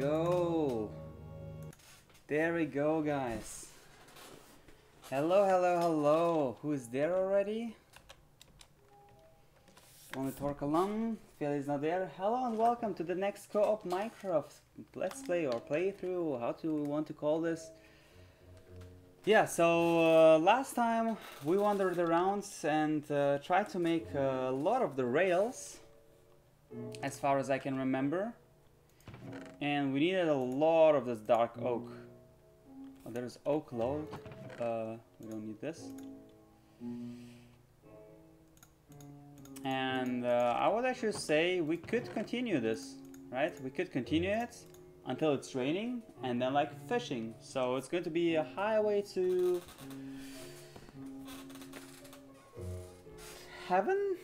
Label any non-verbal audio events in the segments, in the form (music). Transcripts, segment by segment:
go. There we go, guys. Hello, hello, hello. Who is there already? Only Torque alum. is not there. Hello and welcome to the next co-op Minecraft Let's Play or playthrough. How do we want to call this? Yeah, so uh, last time we wandered around and uh, tried to make a lot of the rails, as far as I can remember. And we needed a lot of this dark oak. Oh, there's oak load. Uh, we don't need this. And uh, I would actually say we could continue this, right? We could continue it until it's raining and then like fishing. So it's going to be a highway to heaven?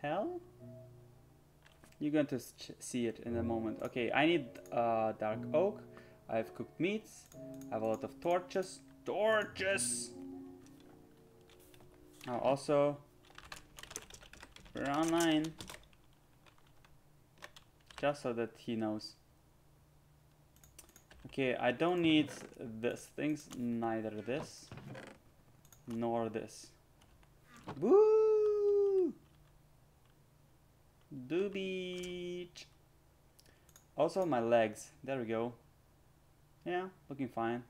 Hell? You're going to see it in a moment. Okay, I need uh, dark oak. I have cooked meats. I have a lot of torches. Torches! Oh, also, we're online. Just so that he knows. Okay, I don't need this things, neither this, nor this. Woo! Do beach. Also my legs, there we go. Yeah, looking fine.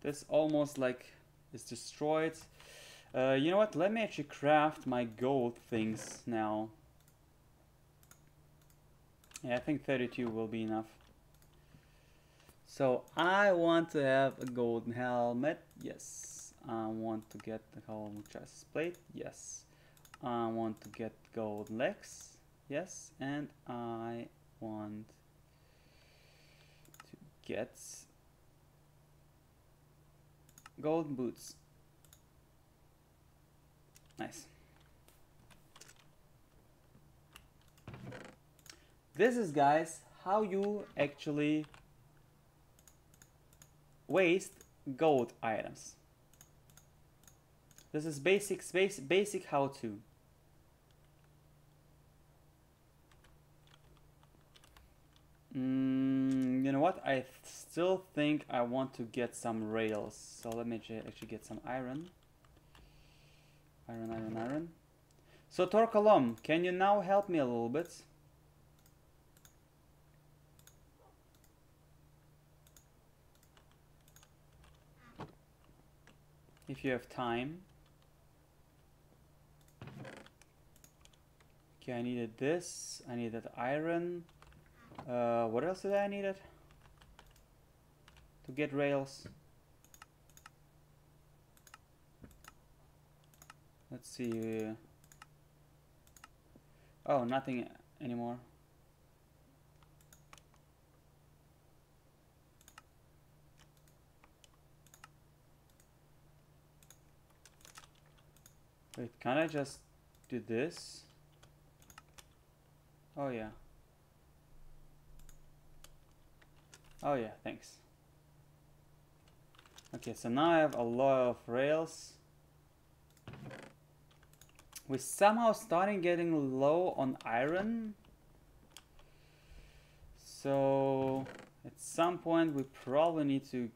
This almost like is destroyed. Uh, you know what, let me actually craft my gold things now. Yeah, I think 32 will be enough. So I want to have a golden helmet. Yes. I want to get the golden chest plate. Yes. I want to get gold legs. Yes. And I want to get golden boots. Nice. This is, guys, how you actually waste gold items. This is basic, basic, basic how-to. Mm, you know what? I still think I want to get some rails. So let me actually get some iron. Iron, iron, iron. So Torkalom, can you now help me a little bit? if you have time. Okay, I needed this. I needed iron. Uh, what else did I needed? To get rails. Let's see. Oh, nothing anymore. Wait, can I just do this? Oh yeah. Oh yeah, thanks. Okay, so now I have a lot of rails. We're somehow starting getting low on iron. So at some point we probably need to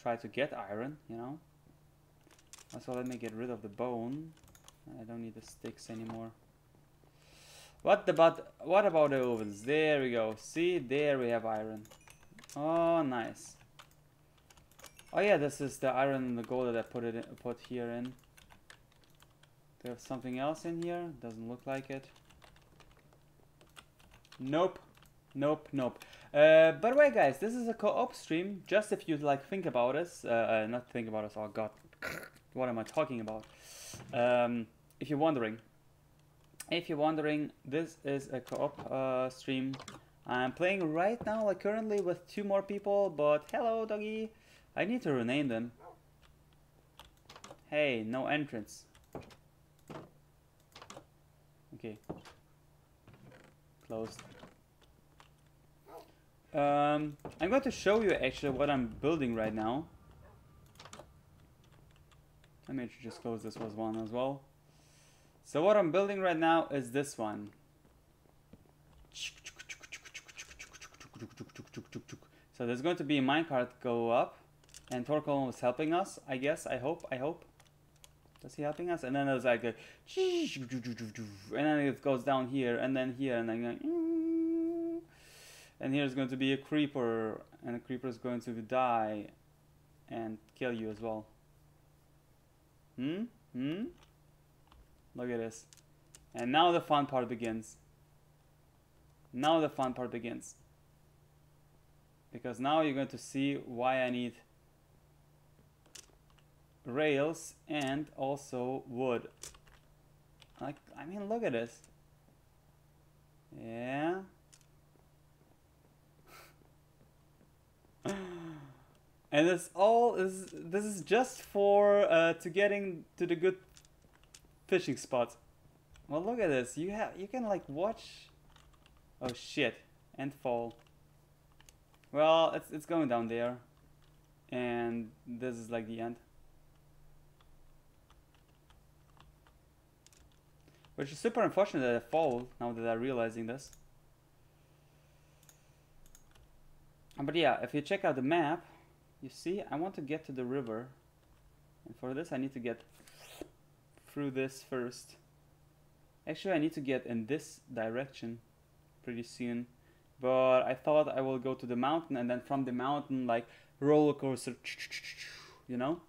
try to get iron, you know? Also, let me get rid of the bone. I don't need the sticks anymore. What about what about the ovens? There we go. See, there we have iron. Oh, nice. Oh yeah, this is the iron and the gold that I put it in, put here in. There's something else in here. Doesn't look like it. Nope. Nope, nope. Uh, by the way, guys, this is a co-op stream. Just if you like think about us, uh, uh, not think about us. Oh God, (laughs) what am I talking about? Um, if you're wondering, if you're wondering, this is a co-op uh, stream. I'm playing right now, like currently with two more people, but hello doggy. I need to rename them. Hey, no entrance. Okay. Closed. Um, I'm going to show you actually what I'm building right now. Let me just close this was one as well. So what I'm building right now is this one. So there's going to be a minecart go up, and Torkel was helping us. I guess. I hope. I hope. Is he helping us? And then there's like a, and then it goes down here, and then here, and then, like, and here's going to be a creeper, and the creeper is going to die, and kill you as well. Hmm? Hmm? Look at this. And now the fun part begins. Now the fun part begins. Because now you're going to see why I need rails and also wood. Like, I mean, look at this. Yeah. (laughs) and this all is this is just for uh, to getting to the good fishing spots. Well, look at this. You have you can like watch. Oh shit! And fall. Well, it's it's going down there, and this is like the end. Which is super unfortunate that I fall now that I'm realizing this. But yeah, if you check out the map, you see I want to get to the river. And for this I need to get through this first. Actually I need to get in this direction pretty soon. But I thought I will go to the mountain and then from the mountain like roller coaster, (tsk) you know?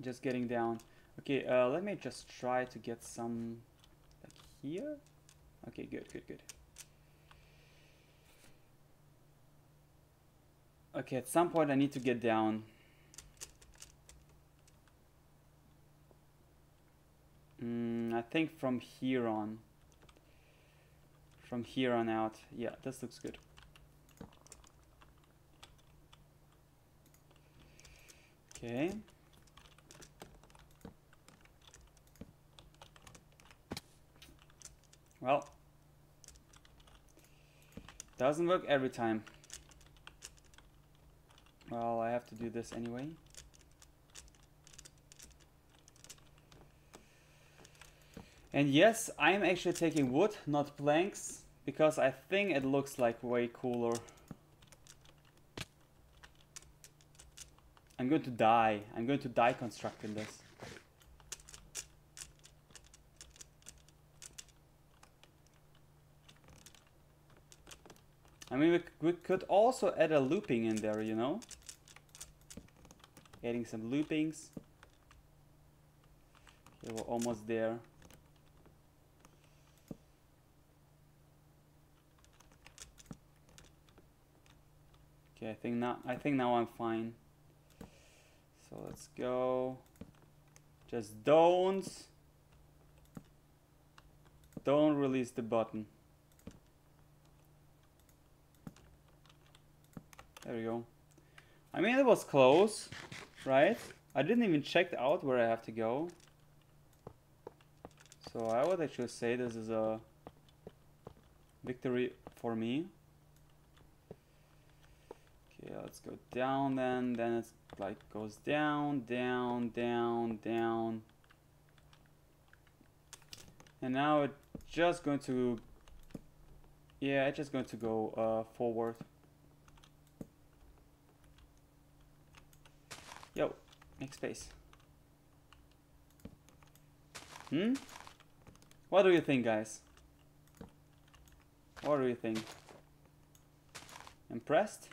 Just getting down. Okay, uh, let me just try to get some like here. Okay, good, good, good. Okay, at some point I need to get down. Mm, I think from here on. From here on out. Yeah, this looks good. Okay. Well, doesn't work every time. Well, I have to do this anyway. And yes, I'm actually taking wood, not planks, because I think it looks like way cooler. I'm going to die. I'm going to die constructing this. I mean, we, we could also add a looping in there, you know? Adding some loopings. Okay, we're almost there. Okay, I think now I think now I'm fine. So let's go. Just don't don't release the button. There we go. I mean, it was close, right? I didn't even check out where I have to go. So I would actually say this is a victory for me. Okay, let's go down then. Then it's like goes down, down, down, down. And now it's just going to, yeah, it's just going to go uh, forward. Yo, make space. Hmm? What do you think, guys? What do you think? Impressed?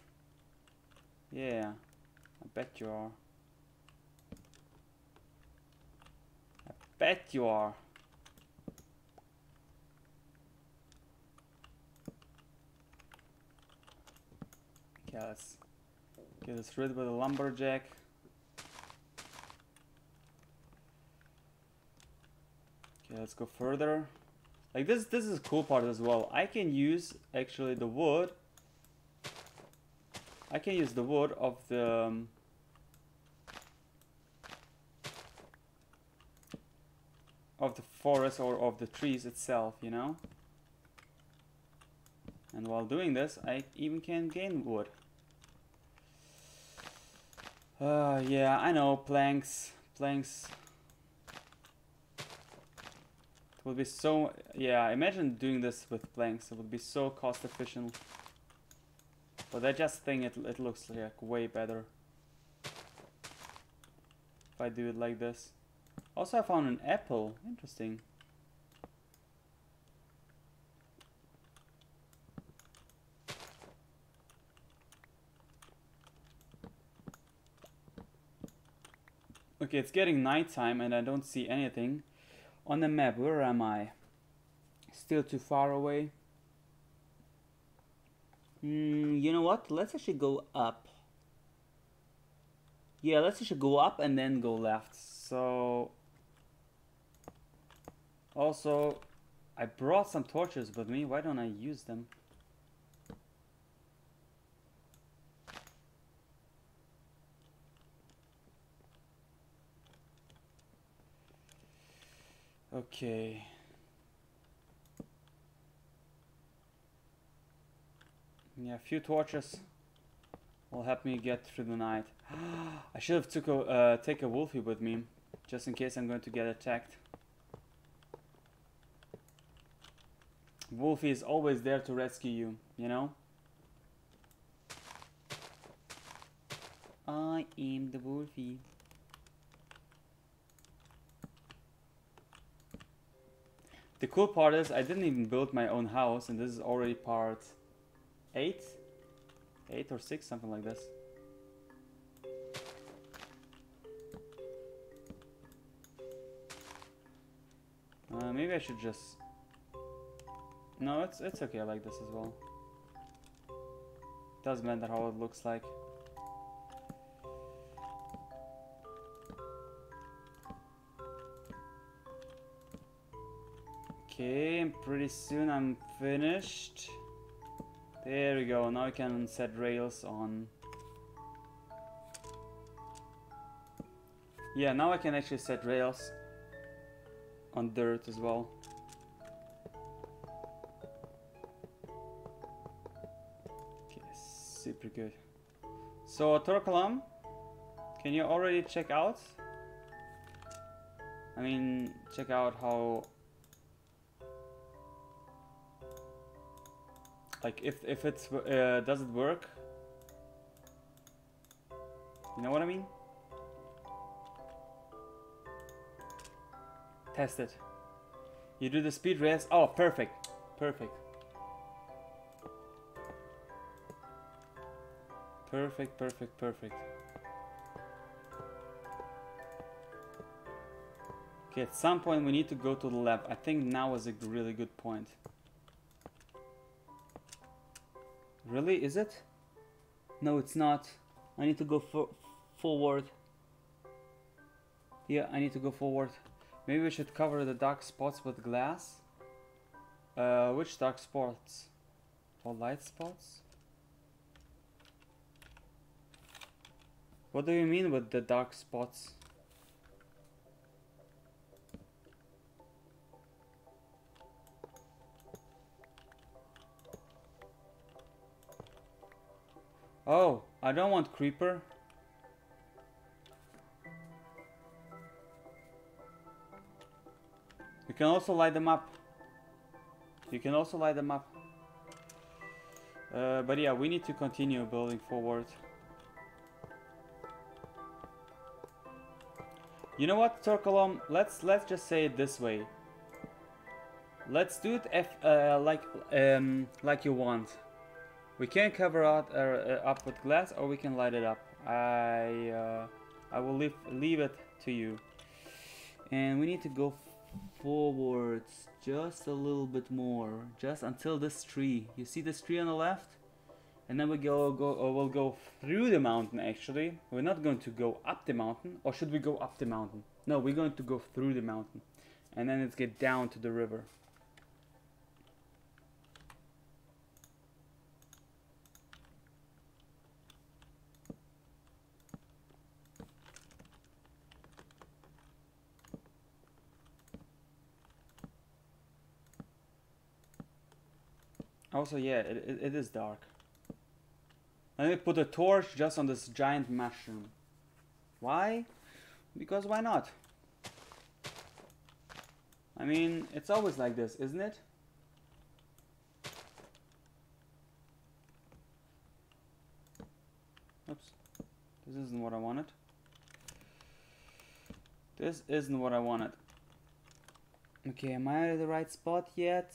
Yeah, I bet you are. I bet you are. Okay, let's get this rid with a lumberjack. Okay, let's go further. Like this, this is a cool part as well. I can use actually the wood. I can use the wood of the um, of the forest or of the trees itself, you know. And while doing this, I even can gain wood. Uh, yeah, I know, planks, planks It would be so yeah imagine doing this with planks it would be so cost efficient But I just think it, it looks like way better. If I do it like this. Also I found an apple. Interesting. Okay, it's getting nighttime and I don't see anything. On the map, where am I? Still too far away? Mm, you know what? Let's actually go up. Yeah, let's actually go up and then go left. So... Also, I brought some torches with me. Why don't I use them? Okay. Yeah, a few torches will help me get through the night. (gasps) I should have took a uh, take a wolfie with me, just in case I'm going to get attacked. Wolfie is always there to rescue you, you know? I am the Wolfie. The cool part is I didn't even build my own house and this is already part 8? 8 or 6, something like this. Uh, maybe I should just... No, it's, it's okay I like this as well. Doesn't matter how it looks like. Okay, pretty soon I'm finished. There we go, now I can set rails on. Yeah, now I can actually set rails on dirt as well. Okay, super good. So, Torkalam, can you already check out? I mean, check out how Like if if it's uh, does it work? You know what I mean? Test it. You do the speed race. Oh, perfect, perfect, perfect, perfect, perfect. Okay, at some point we need to go to the lab. I think now is a really good point. Really? Is it? No, it's not. I need to go for forward. Yeah, I need to go forward. Maybe we should cover the dark spots with glass. Uh, which dark spots? Or light spots? What do you mean with the dark spots? Oh, I don't want creeper. You can also light them up. You can also light them up. Uh, but yeah, we need to continue building forward. You know what, Torkolom? Let's let's just say it this way. Let's do it if, uh, like um, like you want. We can cover out uh, uh, up with glass or we can light it up. I uh, I will leave leave it to you. And we need to go forwards just a little bit more, just until this tree. You see this tree on the left? And then we go go or we'll go through the mountain actually. We're not going to go up the mountain, or should we go up the mountain? No, we're going to go through the mountain, and then let's get down to the river. Also, yeah, it, it, it is dark. Let me put a torch just on this giant mushroom. Why? Because why not? I mean, it's always like this, isn't it? Oops. This isn't what I wanted. This isn't what I wanted. Okay, am I at the right spot yet?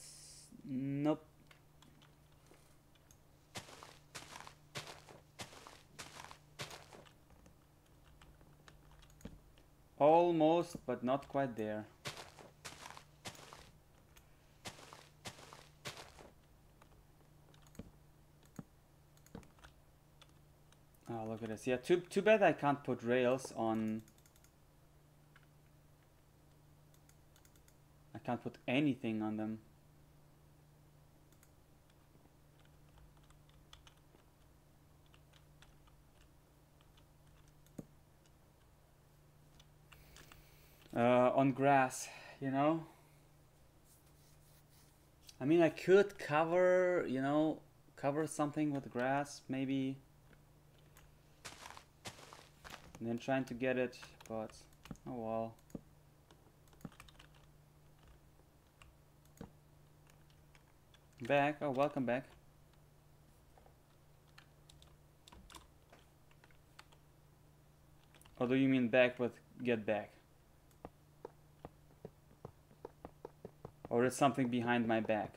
Nope. Almost, but not quite there. Oh, look at this. Yeah, too, too bad I can't put rails on... I can't put anything on them. Uh, on grass, you know? I mean, I could cover, you know, cover something with grass, maybe and then trying to get it, but oh well. Back, oh welcome back. Or do you mean back with get back? Or is something behind my back?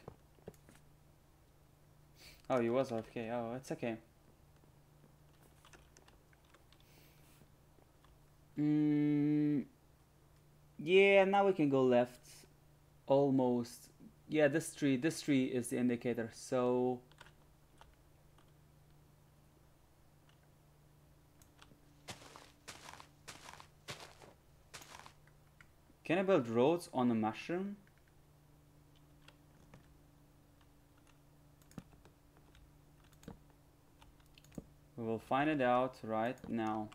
Oh, you was okay. Oh, it's okay. Mm, yeah, now we can go left. Almost. Yeah, this tree, this tree is the indicator. So Can I build roads on a mushroom? We will find it out right now.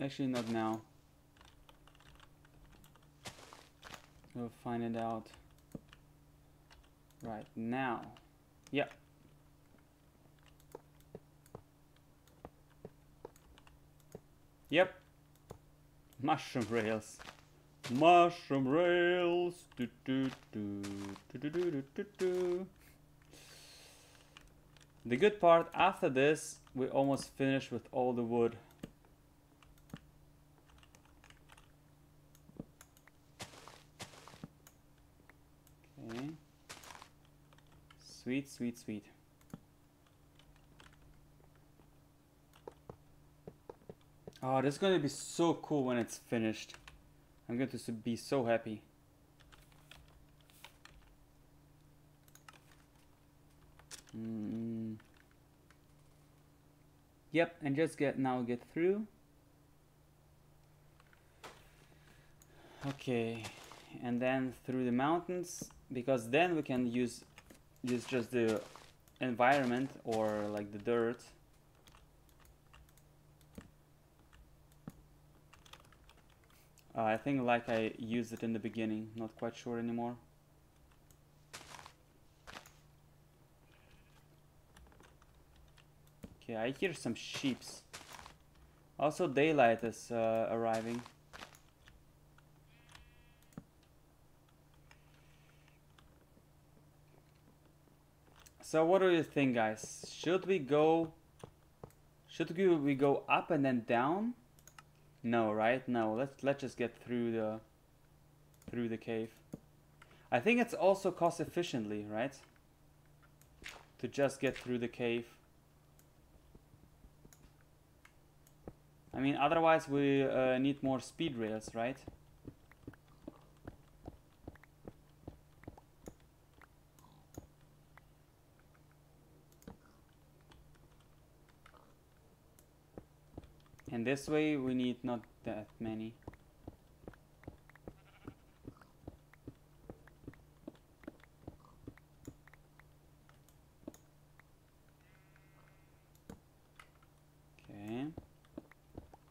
Actually, not now. We'll find it out right now. Yep. Yep. Mushroom rails. Mushroom rails. Do, do, do, do, do, do, do, do. The good part after this, we almost finished with all the wood. Okay. Sweet, sweet, sweet. Oh, this is going to be so cool when it's finished. I'm going to be so happy. Yep, and just get now get through. Okay, and then through the mountains, because then we can use use just the environment or like the dirt uh, I think like I used it in the beginning not quite sure anymore okay I hear some sheeps also daylight is uh, arriving So what do you think guys? Should we go should we go up and then down? No, right? No, let's let's just get through the through the cave. I think it's also cost efficiently, right? To just get through the cave. I mean, otherwise we uh, need more speed rails, right? And this way we need not that many. Okay.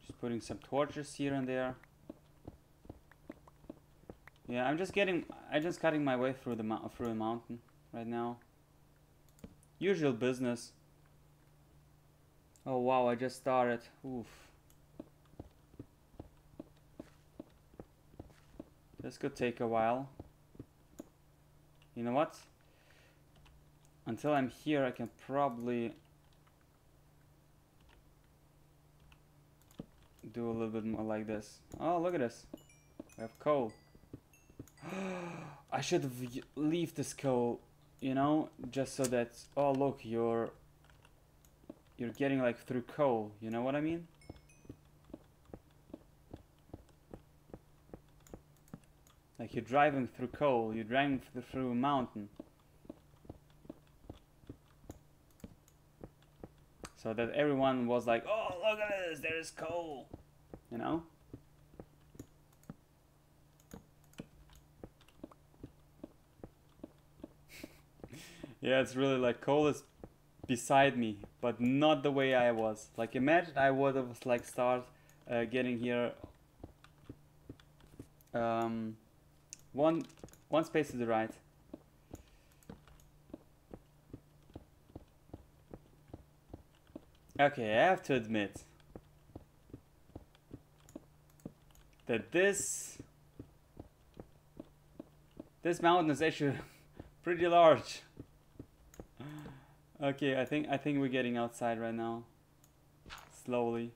Just putting some torches here and there. Yeah, I'm just getting, I'm just cutting my way through the through the mountain right now. Usual business. Oh wow, I just started. Oof. This could take a while. You know what? Until I'm here, I can probably do a little bit more like this. Oh, look at this. We have coal. (gasps) I should leave this coal, you know, just so that. Oh, look, you're you're getting like through coal. You know what I mean? Like you're driving through coal. You're driving through a mountain. So that everyone was like, "Oh, look at this! There is coal," you know. (laughs) yeah, it's really like coal is beside me, but not the way I was. Like imagine I would have like start uh, getting here um, one one space to the right. Okay, I have to admit that this this mountain is actually (laughs) pretty large. Okay, I think I think we're getting outside right now. Slowly.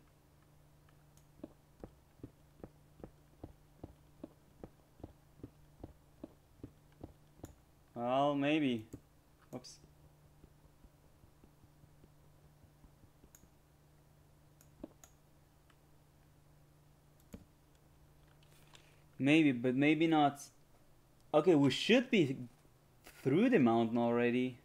Well, maybe. Oops. Maybe, but maybe not. Okay, we should be through the mountain already.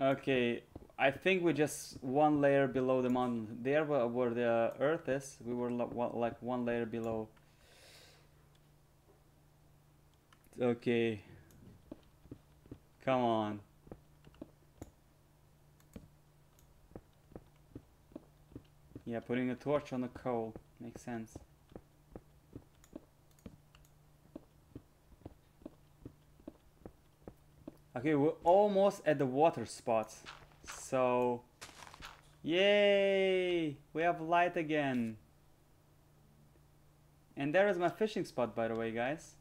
Okay, I think we're just one layer below the mountain. There where the earth is, we were like one layer below. Okay. Come on. Yeah, putting a torch on the coal makes sense. Okay, we're almost at the water spot. So, yay! We have light again. And there is my fishing spot, by the way, guys.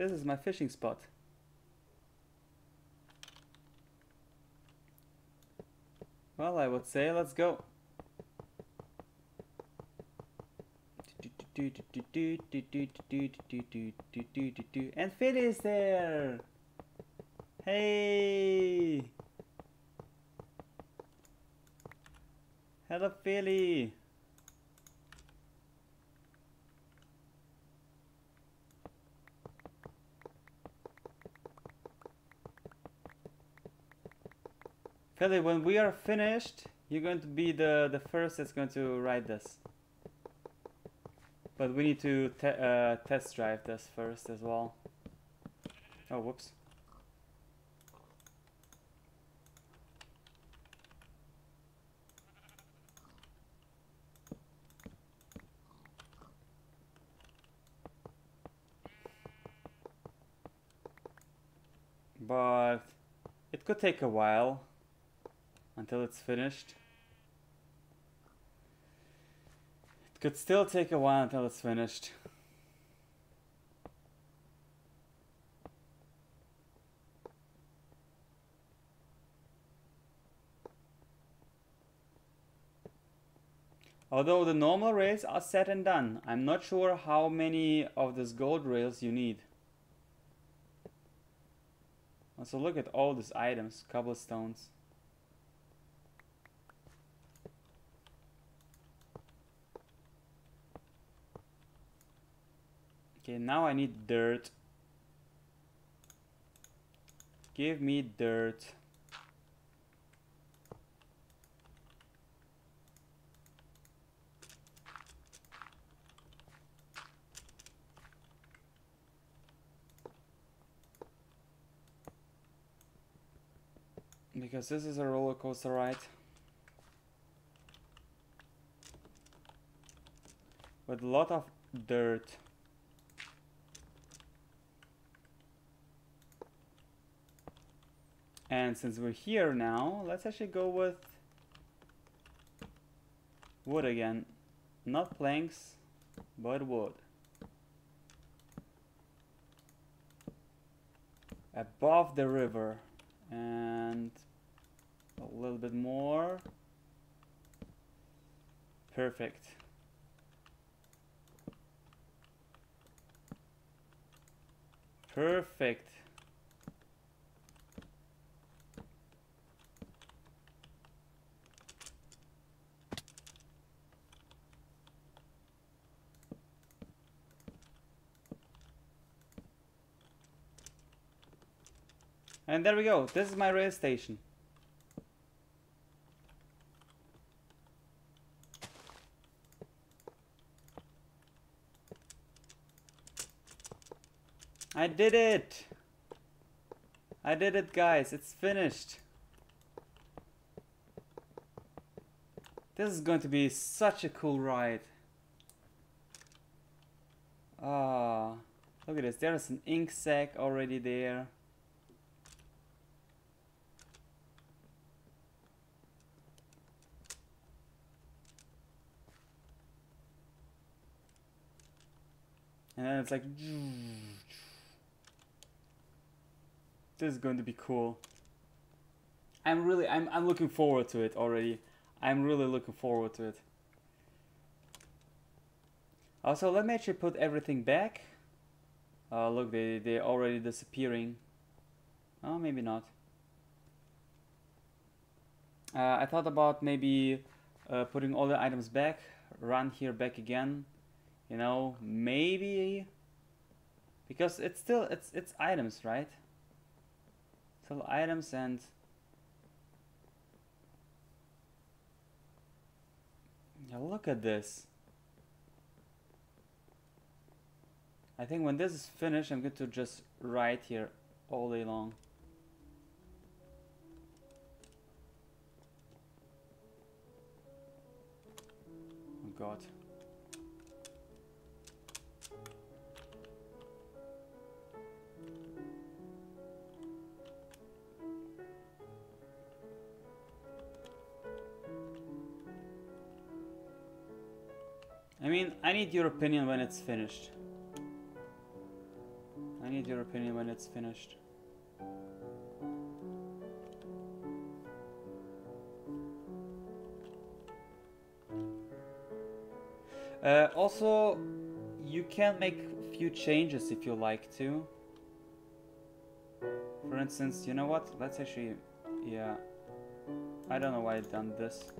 This is my fishing spot. Well, I would say let's go. And Feli is there! Hey! Hello, Feli! Feli, when we are finished, you're going to be the, the first that's going to ride this. But we need to te uh, test drive this first as well. Oh, whoops. But it could take a while until it's finished. It could still take a while until it's finished. Although the normal rails are set and done, I'm not sure how many of these gold rails you need. Also look at all these items, cobblestones. Okay, now I need dirt. Give me dirt. Because this is a roller coaster ride. With a lot of dirt. And since we're here now, let's actually go with wood again. Not planks, but wood. Above the river. And a little bit more. Perfect. Perfect. And there we go. This is my rail station. I did it! I did it, guys. It's finished. This is going to be such a cool ride. Ah, look at this. There's an ink sac already there. And then it's like this is going to be cool. I'm really I'm I'm looking forward to it already. I'm really looking forward to it. Also, let me actually put everything back. Uh, look, they they're already disappearing. Oh, maybe not. Uh, I thought about maybe uh, putting all the items back, run here back again, you know maybe because it's still it's it's items right? Still items and now look at this. I think when this is finished I'm going to just write here all day long. Oh god mean, I need your opinion when it's finished. I need your opinion when it's finished. Uh, also, you can make a few changes if you like to. For instance, you know what? Let's actually, yeah. I don't know why I've done this.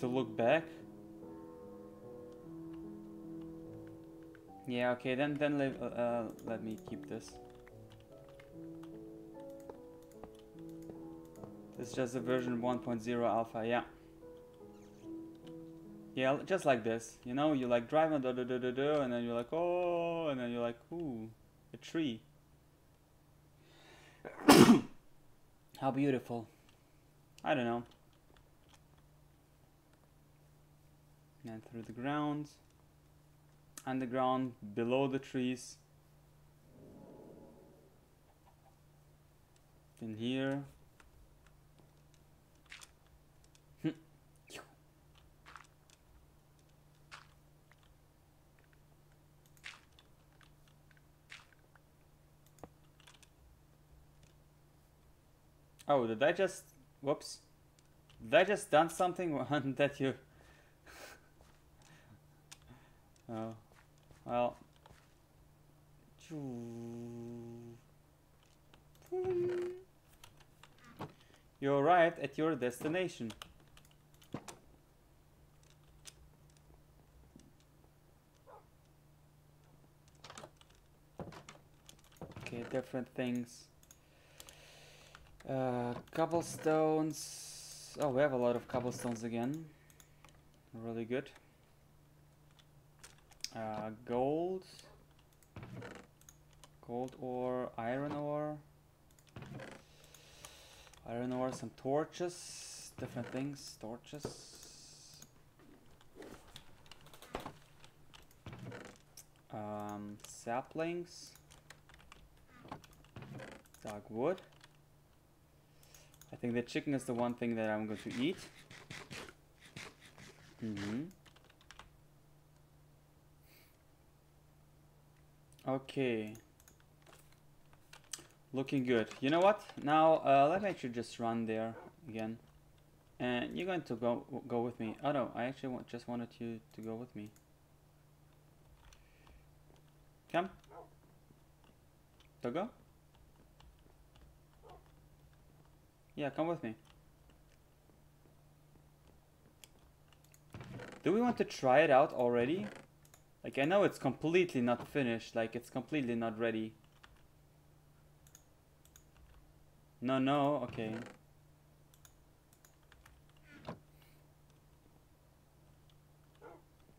To look back. Yeah, okay, then then let, uh, let me keep this. This is just a version 1.0 alpha, yeah. Yeah, just like this. You know, you like driving, da da da da da, and then you're like, oh, and then you're like, ooh, a tree. (coughs) How beautiful. I don't know. And through the ground underground below the trees in here (laughs) Oh, did I just... Whoops. Did I just done something (laughs) that you... Oh, well. You arrived at your destination. Okay, different things. Uh, cobblestones. Oh, we have a lot of cobblestones again. Really good uh, gold, gold ore, iron ore, iron ore, some torches, different things, torches. Um, saplings, dog wood. I think the chicken is the one thing that I'm going to eat. Mm-hmm. Okay. Looking good. You know what? Now, uh, let me actually just run there again. And you're going to go go with me. Oh no, I actually want, just wanted you to go with me. Come. Togo? Yeah, come with me. Do we want to try it out already? Like, I know it's completely not finished, like, it's completely not ready. No, no, okay.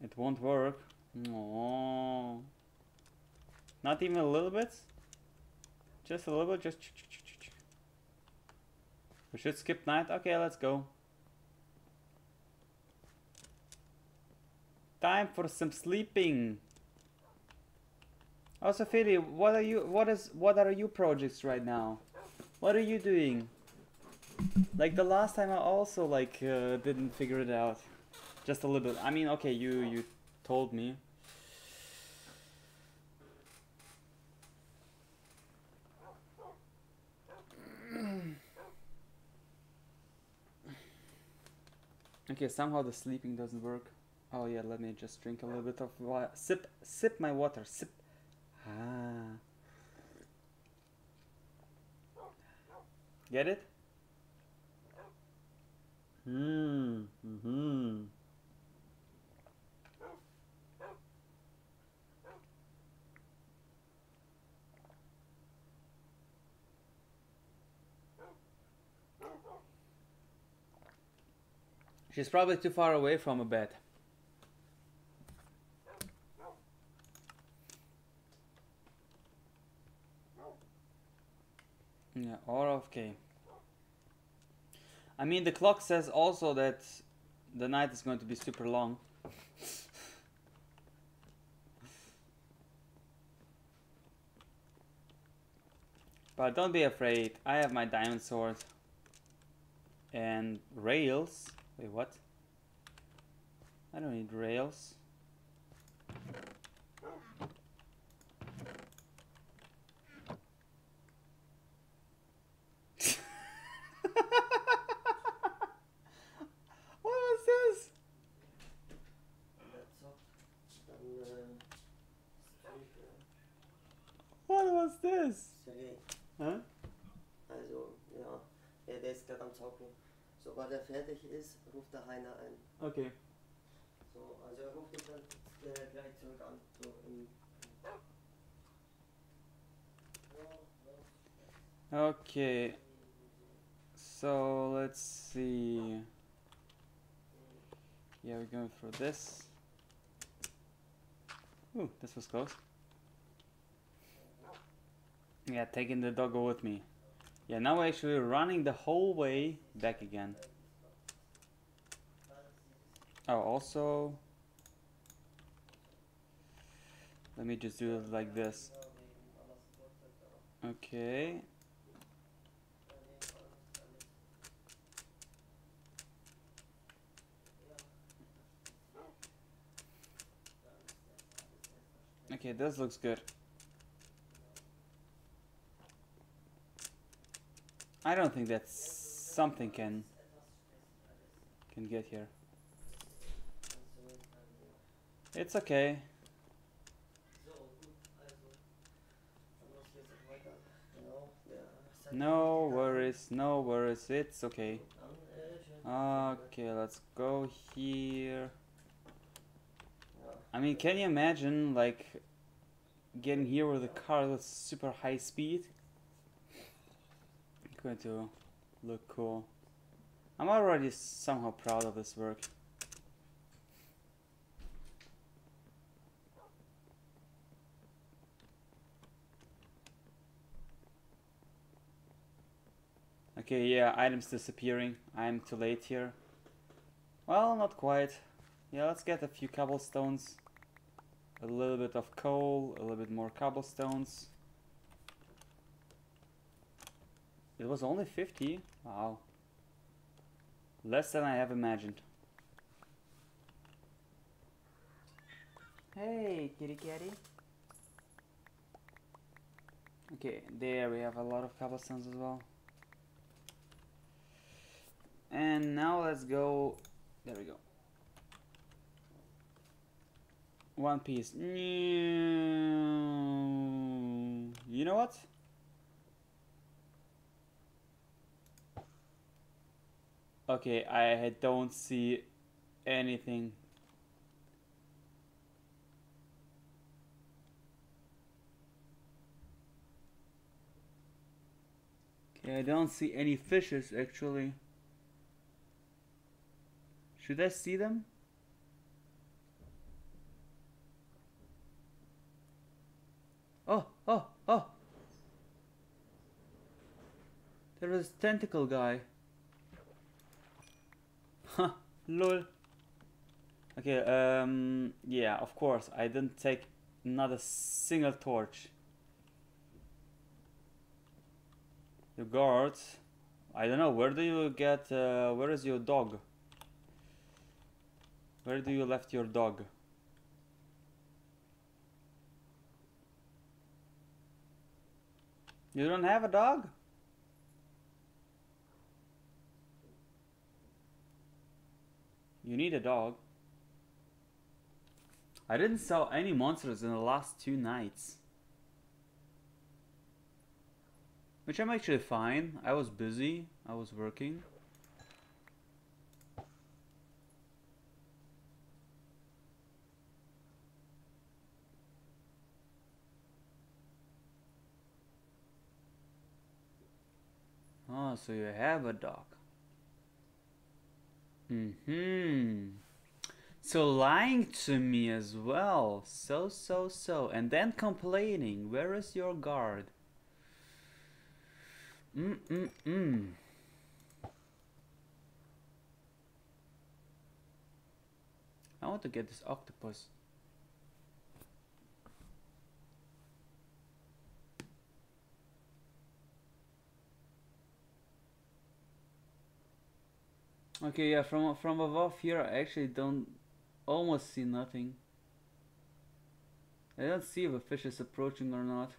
It won't work. No. Not even a little bit? Just a little bit, just... We should skip night? Okay, let's go. Time for some sleeping. Also, Feli, what are you? What is? What are your projects right now? What are you doing? Like the last time, I also like uh, didn't figure it out, just a little bit. I mean, okay, you you told me. (clears throat) okay, somehow the sleeping doesn't work. Oh yeah, let me just drink a little bit of water. Sip, sip my water. Sip. Ah. Get it? Hmm. Hmm. She's probably too far away from a bed. Yeah, or okay. I mean, the clock says also that the night is going to be super long. (laughs) but don't be afraid, I have my diamond sword. And rails. Wait, what? I don't need rails. Was this? Sergej, Huh? also, ja, ja, der ist gerade am Zocken. Sobald er fertig ist, ruft der Heiner ein. Okay. So, also er ruft dich dann äh, gleich zurück an. So im, Okay. So let's see. Yeah, we're going for this. Ooh, this was close. Yeah, taking the doggo with me. Yeah, now we're actually running the whole way back again. Oh, also. Let me just do it like this. Okay. Okay, this looks good. I don't think that something can can get here. It's okay. No worries, no worries, it's okay. Okay, let's go here. I mean, can you imagine like getting here with a car with super high speed? Going to look cool. I'm already somehow proud of this work. Okay, yeah, items disappearing. I'm too late here. Well, not quite. Yeah, let's get a few cobblestones. A little bit of coal, a little bit more cobblestones. It was only 50? Wow. Less than I have imagined. Hey, kitty kitty. Okay, there we have a lot of cobblestones as well. And now let's go. There we go. One piece. You know what? Okay, I don't see anything. Okay, I don't see any fishes actually. Should I see them? Oh, oh, oh! There was tentacle guy. (laughs) Lol. Okay, um, yeah, of course, I didn't take not a single torch. The guards, I don't know, where do you get, uh, where is your dog? Where do you left your dog? You don't have a dog? You need a dog. I didn't sell any monsters in the last two nights. Which I'm actually fine. I was busy. I was working. Oh, so you have a dog. Hmm. So lying to me as well. So, so, so. And then complaining. Where is your guard? Mm, mm, mm. I want to get this octopus. Okay, yeah, from from above here I actually don't almost see nothing. I don't see if a fish is approaching or not.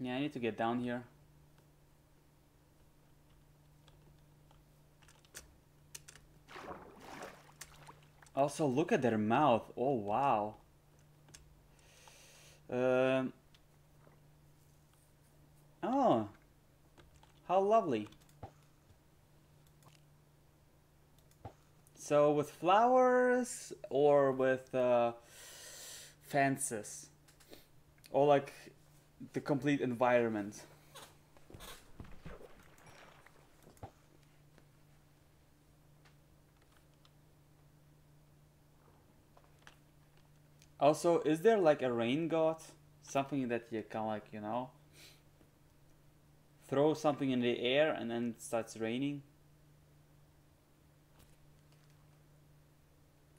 Yeah, I need to get down here. Also, look at their mouth. Oh, wow. Um, Oh, how lovely. So with flowers or with uh, fences or like the complete environment. Also, is there like a rain god? Something that you can like, you know, throw something in the air and then it starts raining.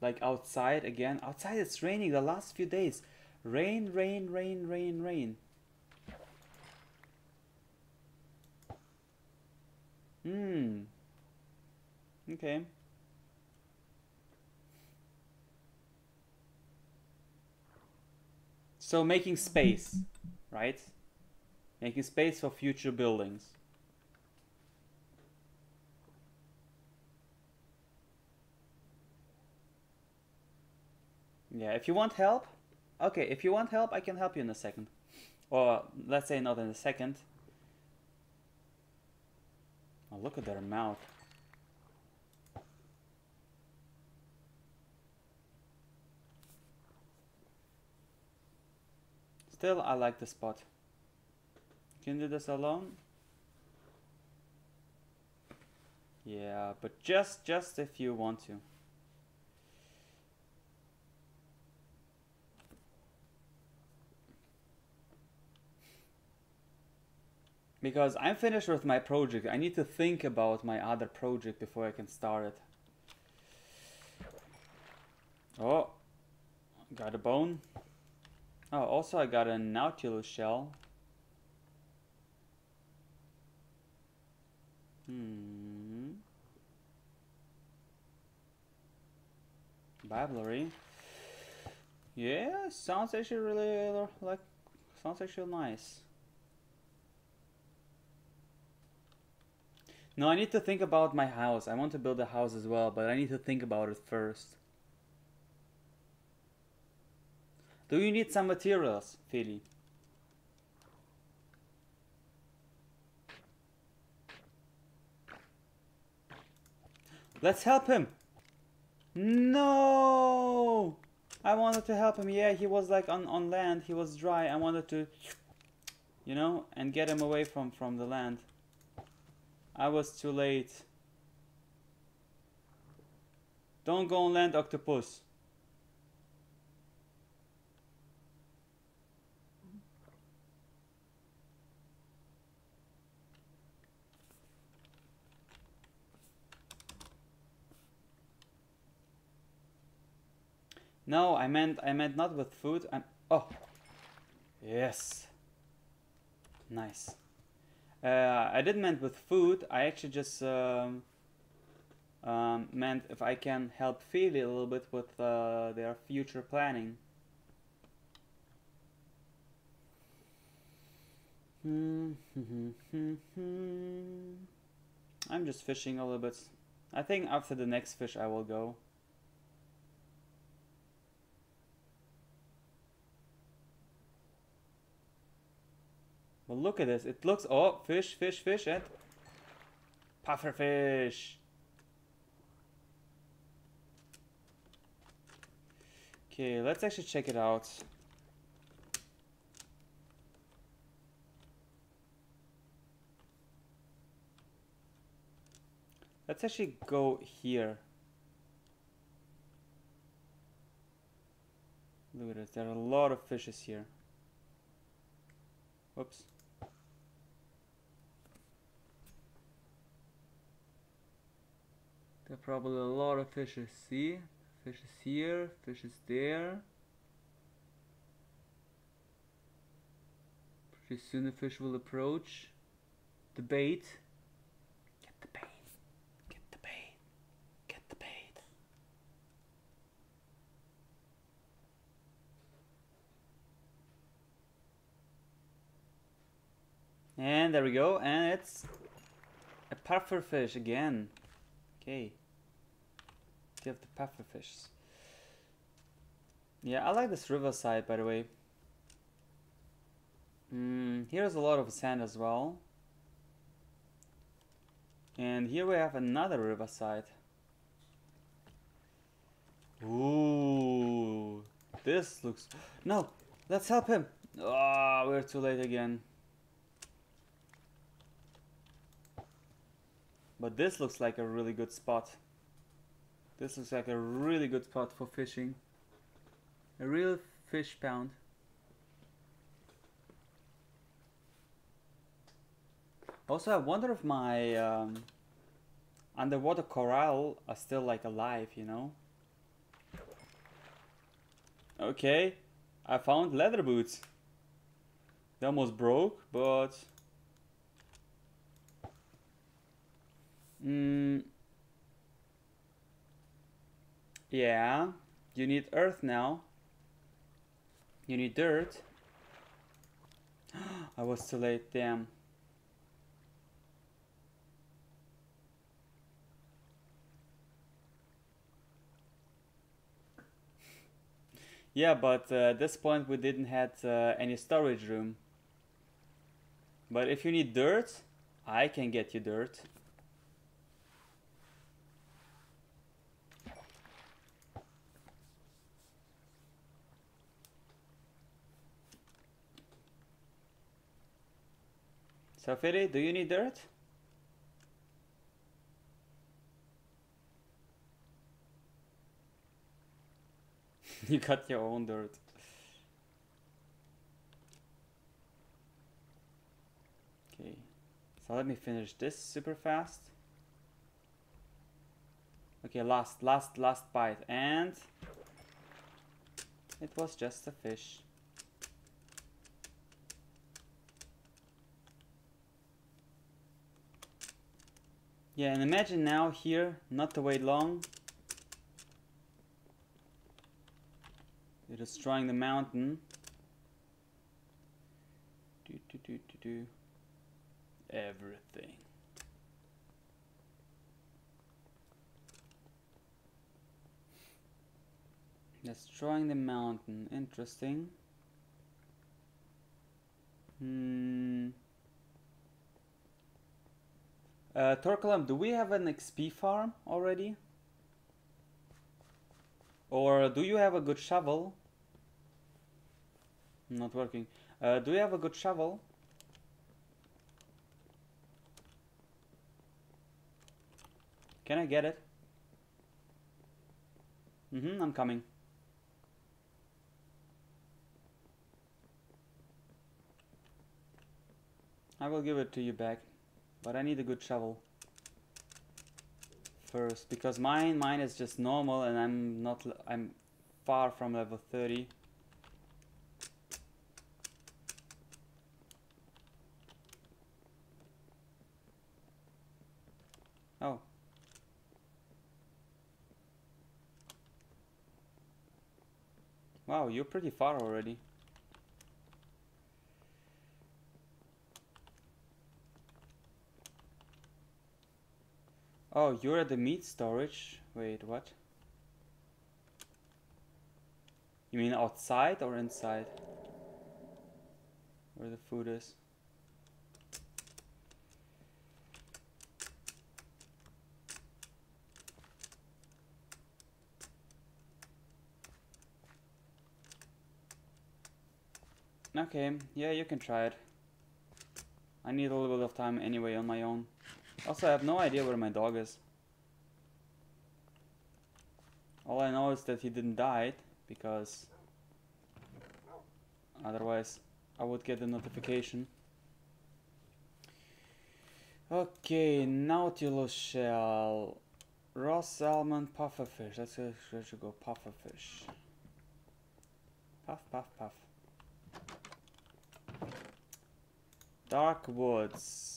Like outside again. Outside it's raining the last few days. Rain, rain, rain, rain, rain. Hmm. Okay. So making space, right? Making space for future buildings. Yeah, if you want help, okay, if you want help, I can help you in a second. Or let's say not in a second. Oh, look at their mouth. Still, I like the spot. Can do this alone? Yeah, but just just if you want to. Because I'm finished with my project. I need to think about my other project before I can start it. Oh, got a bone. Oh, also I got a Nautilus shell. Hmm. Babblery. Yeah, sounds actually really like sounds actually nice. No, I need to think about my house. I want to build a house as well, but I need to think about it first. Do you need some materials, Feli? Let's help him. No! I wanted to help him. Yeah, he was like on, on land. He was dry. I wanted to, you know, and get him away from, from the land. I was too late. Don't go on land, octopus. No, I meant I meant not with food. I'm oh, yes, nice. Uh, I didn't meant with food. I actually just um, um, meant if I can help Feli a little bit with uh, their future planning. I'm just fishing a little bit. I think after the next fish I will go. Well, look at this. It looks... Oh, fish, fish, fish, and... Puffer fish. Okay, let's actually check it out. Let's actually go here. Look at this, there are a lot of fishes here. Whoops. There are probably a lot of fishes. See? Fishes here, fishes there. Pretty soon the fish will approach. The bait. Get the bait. Get the bait. Get the bait. And there we go. And it's a puffer fish again. Okay. Give the pufferfish. Yeah, I like this riverside by the way. Mm, here's a lot of sand as well. And here we have another riverside. Ooh, this looks... (gasps) No, let's help him. Ah, oh, we're too late again. But this looks like a really good spot. This looks like a really good spot for fishing. A real fish pound. Also, I wonder if my um, underwater coral are still like alive, you know? Okay, I found leather boots. They almost broke, but Mm, yeah, you need earth now. You need dirt. (gasps) I was too late, damn. yeah, but uh, at this point we didn't have uh, any storage room. But if you need dirt, I can get you dirt. Safiri, do you need dirt? (laughs) you got your own dirt. Okay, so let me finish this super fast. Okay, last, last, last bite, and it was just a fish. Yeah, and imagine now here, not to wait long. They're destroying the mountain. Do do do do do. Everything. Destroying the mountain. Interesting. Hmm. Uh, Torkalum, do we have an XP farm already? Or do you have a good shovel? Not working. Uh, do you have a good shovel? Can I get it? Mm-hmm, I'm coming. I will give it to you back, but I need a good shovel first because mine mine is just normal and I'm not I'm far from level 30. Oh. Wow, you're pretty far already. Oh, you're at the meat storage. Wait, what? You mean outside or inside? Where the food is? Okay, yeah, you can try it. I need a little bit of time anyway on my own. Also, I have no idea where my dog is. All I know is that he didn't die because otherwise I would get the notification. Okay, Nautilus shell, raw salmon, pufferfish. Let's go, let's go pufferfish. Puff, puff, puff. Dark woods.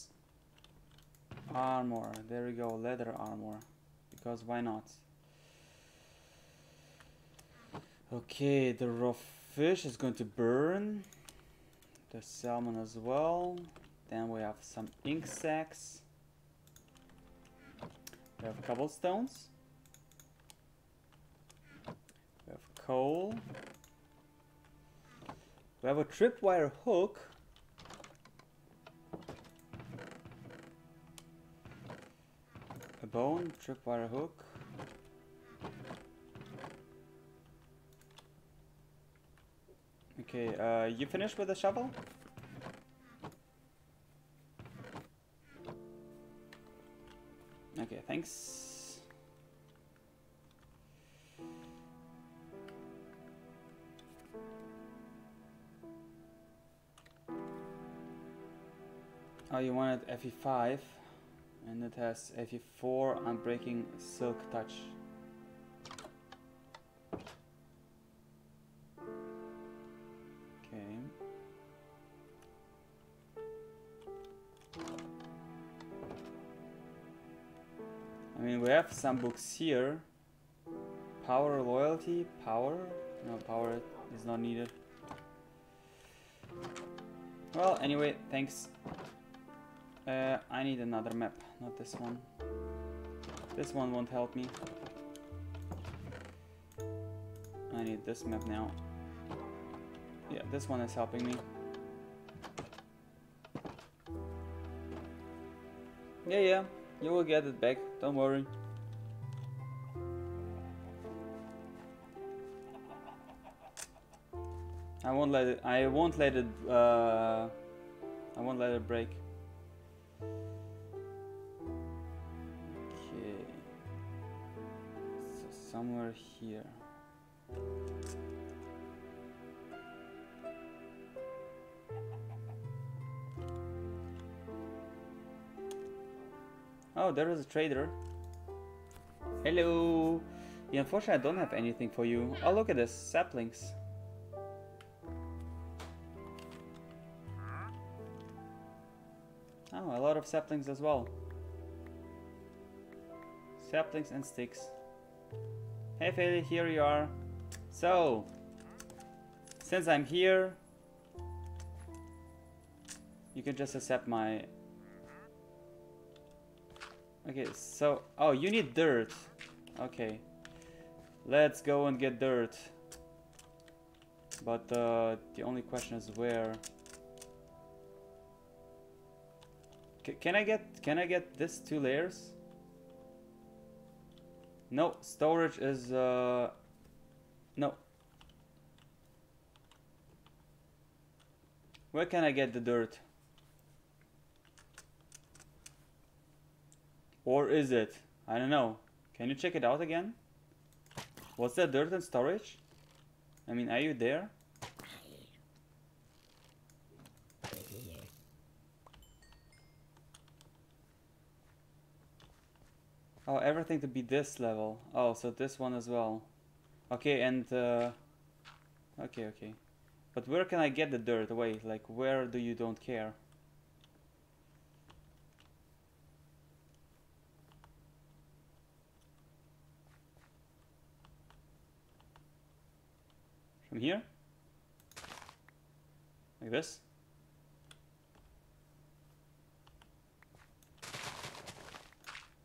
Armor. There we go. Leather armor. Because why not? Okay, the raw fish is going to burn. The salmon as well. Then we have some ink sacs. We have cobblestones. We have coal. We have a tripwire hook. Bone, tripwire hook. Okay, uh, you finished with the shovel? Okay, thanks. Oh, you wanted FE5 and it has FE4 unbreaking silk touch. Okay. I mean, we have some books here. Power, loyalty, power. No, power is not needed. Well, anyway, thanks. Uh, I need another map, not this one. This one won't help me. I need this map now. Yeah, this one is helping me. Yeah, yeah, you will get it back, don't worry. I won't let it, I won't let it, uh, I won't let it break. Here. Oh, there is a trader. Hello. Yeah, unfortunately, I don't have anything for you. Oh, look at this saplings. Oh, a lot of saplings as well. Saplings and sticks. Hey, Feli, here you are. So, Since I'm here, you can just accept my... Okay, so... Oh, you need dirt. Okay. Let's go and get dirt. But uh, the only question is where. C can I get can I get this two layers? No, storage is uh no. Where can I get the dirt? Or is it? I don't know. Can you check it out again? Was there dirt in storage? I mean, are you there? Oh, everything to be this level. Oh, so this one as well. Okay, and uh, okay, okay. But where can I get the dirt? Wait, like where do you don't care? From here? Like this?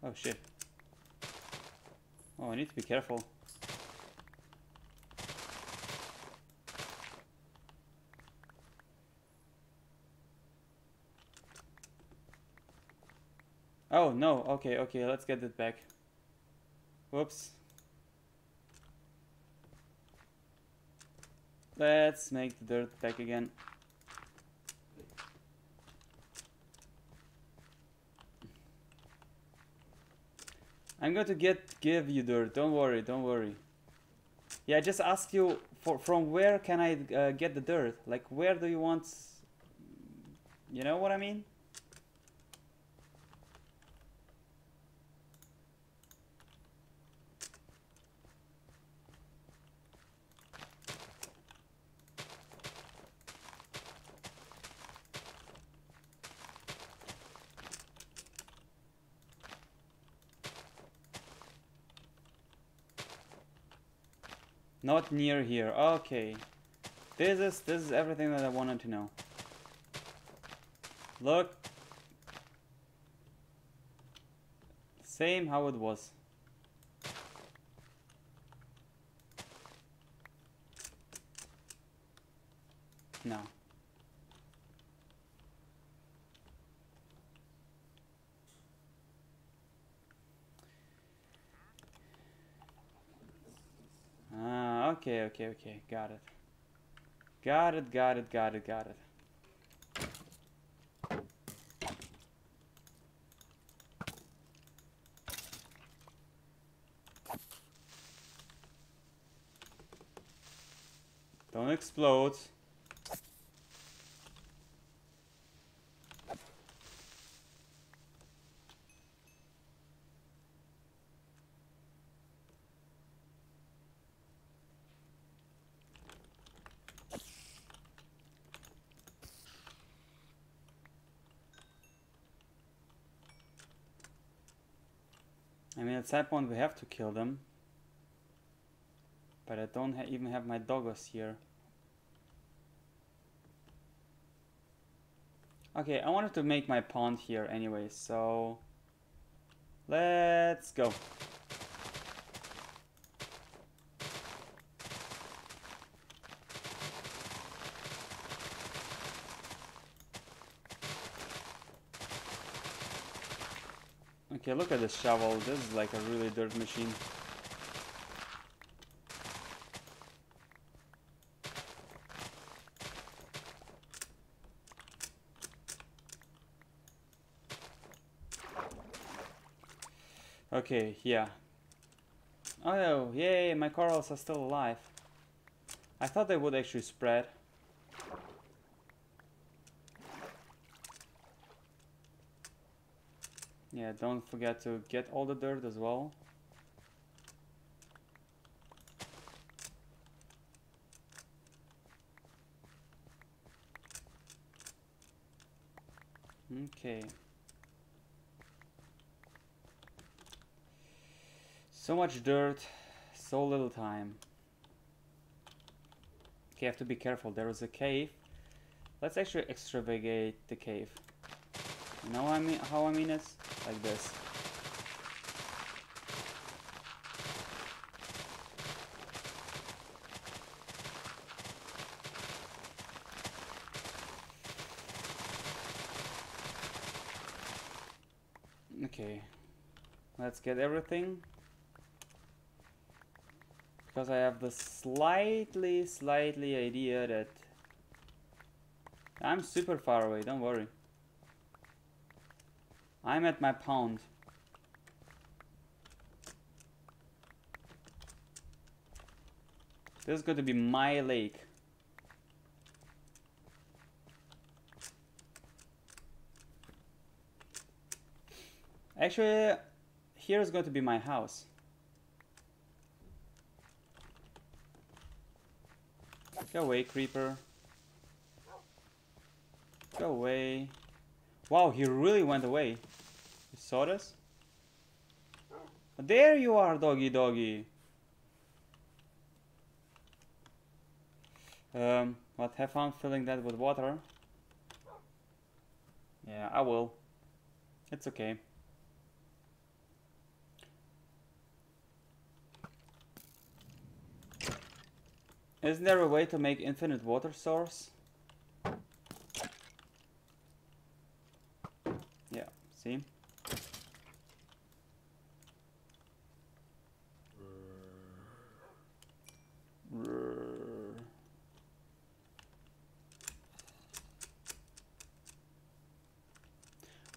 Oh shit. Oh, I need to be careful. Oh, no. Okay, okay, let's get it back. Whoops. Let's make the dirt back again. I'm going to get give you dirt. Don't worry, don't worry. Yeah, I just ask you for from where can I uh, get the dirt? Like where do you want? You know what I mean? Not near here. Okay. This is this is everything that I wanted to know. Look. Same how it was. No. Ah, okay, okay, okay. Got it. Got it, got it, got it, got it. Don't explode. At some point we have to kill them. But I don't ha even have my doggos here. Okay, I wanted to make my pond here anyway, so... Let's go. Okay, look at this shovel. This is like a really dirt machine. Okay, yeah. Oh, yay, my corals are still alive. I thought they would actually spread. Yeah, don't forget to get all the dirt as well. Okay. So much dirt, so little time. Okay, I have to be careful. There is a cave. Let's actually extravagate the cave. You know I mean how I mean it? Like this. Okay. Let's get everything. Because I have the slightly, slightly idea that I'm super far away, don't worry. I'm at my pound. This is going to be my lake. Actually, here is going to be my house. Go away, creeper. Go away. Wow, he really went away. You saw this? There you are, doggy doggy. Um, what, have fun filling that with water? Yeah, I will. It's okay. Isn't there a way to make infinite water source? Yeah, see?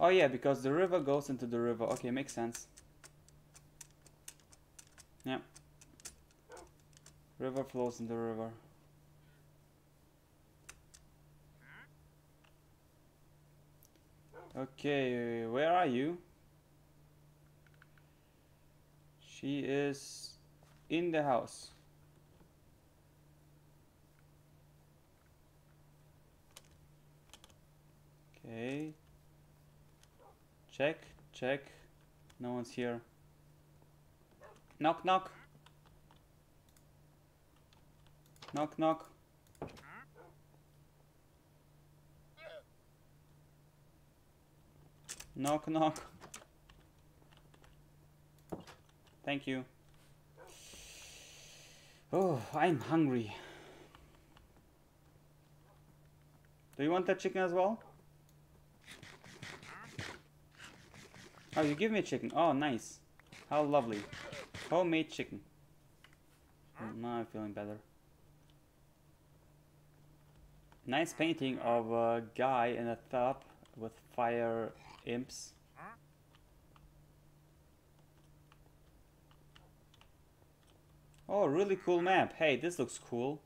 Oh yeah, because the river goes into the river. Okay, makes sense. Yeah. River flows in the river. Okay, where are you? She is in the house. Okay. Check, check. No one's here. Knock, knock. Knock, knock. Knock, knock. Thank you. Oh, I'm hungry. Do you want that chicken as well? Oh, you give me chicken. Oh, nice. How lovely. Homemade chicken. Hmm, now I'm feeling better. Nice painting of a guy in a tub with fire imps. Oh, really cool map. Hey, this looks cool.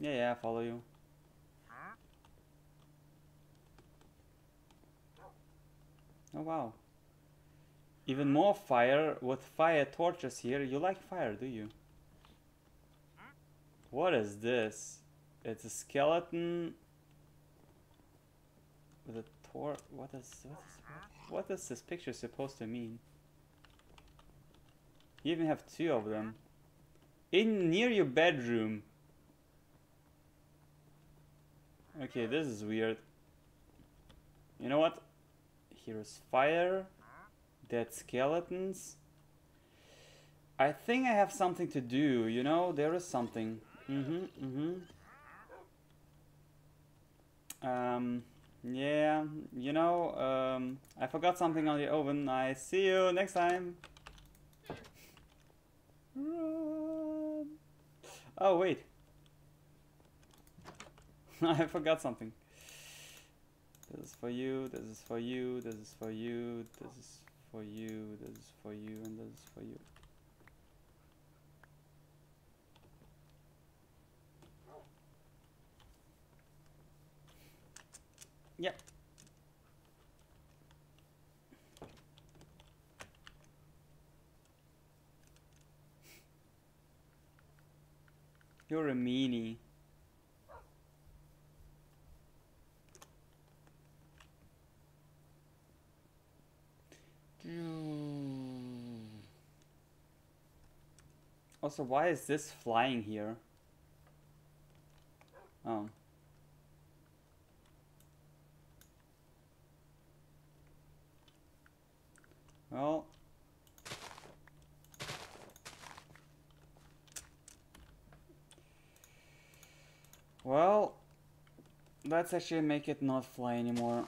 Yeah, yeah, I follow you. Oh, wow. Even more fire with fire torches here. You like fire, do you? What is this? It's a skeleton a tor. What is what is what is this picture supposed to mean? You even have two of them. In near your bedroom. Okay, this is weird. You know what? Here's fire, dead skeletons. I think I have something to do, you know, there is something. Mm-hmm, mm-hmm. Um, yeah, you know, um, I forgot something on the oven. I see you next time. Run. Oh, wait. (laughs) I forgot something. This is for you, this is for you, this is for you, this is for you, this is for you, and this is for you. Yep. You're a meanie. Also, why is this flying here? Oh. Well. Well, let's actually make it not fly anymore.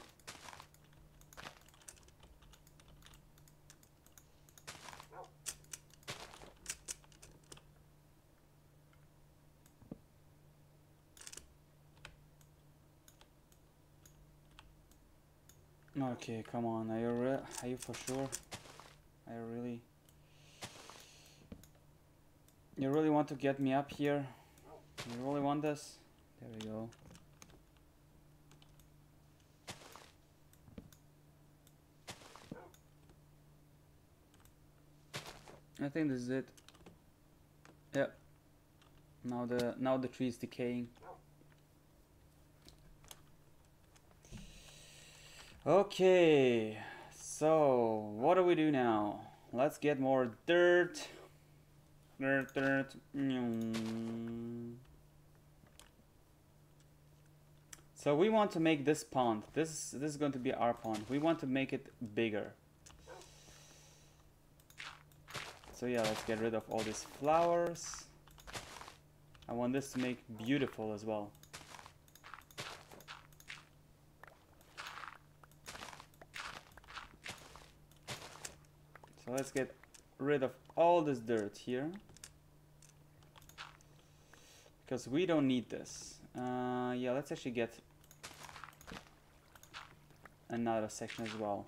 Okay, come on. Are you re are you for sure? Are you really? You really want to get me up here? You really want this? There we go. I think this is it. Yep. Now the now the tree is decaying. Okay, so what do we do now? Let's get more dirt. Dirt, dirt. So we want to make this pond. This this is going to be our pond. We want to make it bigger. So yeah, let's get rid of all these flowers. I want this to make beautiful as well. So let's get rid of all this dirt here. Because we don't need this. Uh, yeah, let's actually get another section as well.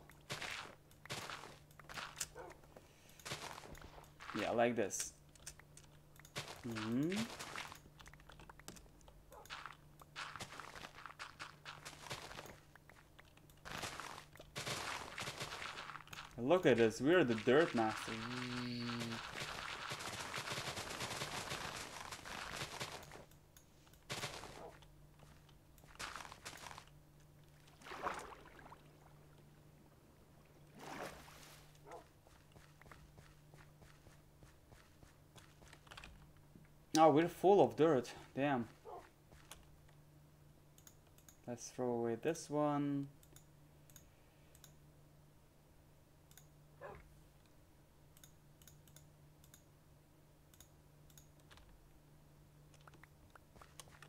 Yeah, like this. Mm -hmm. Look at this, we're the dirt master. Oh, we're full of dirt. Damn. Let's throw away this one.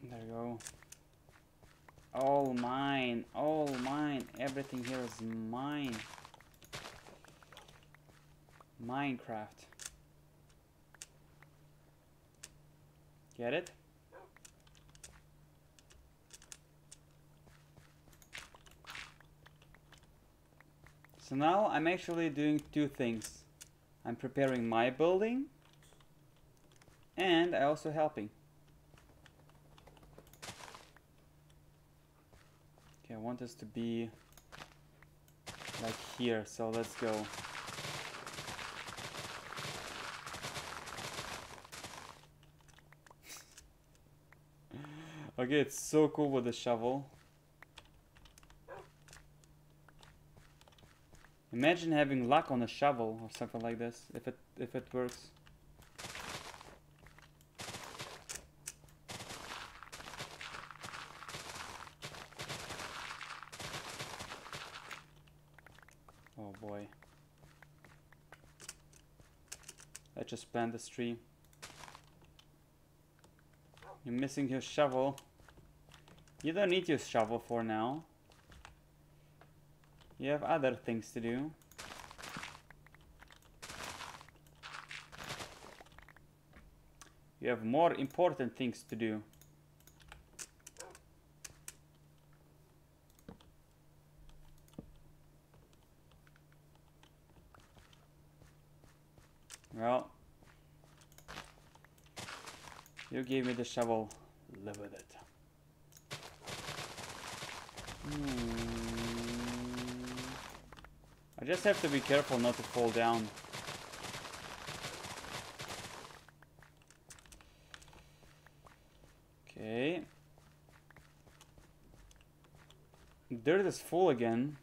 There you go. All mine. All mine. Everything here is mine. Minecraft. Get it? So now I'm actually doing two things. I'm preparing my building and I also helping. Okay, I want this to be like here, so let's go. Okay, it's so cool with the shovel. Imagine having luck on a shovel or something like this, if it if it works. Oh boy. I just plant this tree. You're missing your shovel. You don't need your shovel for now. You have other things to do. You have more important things to do. Well, you gave me the shovel. Live with it. Hmm. I just have to be careful not to fall down. Okay. Dirt is full again.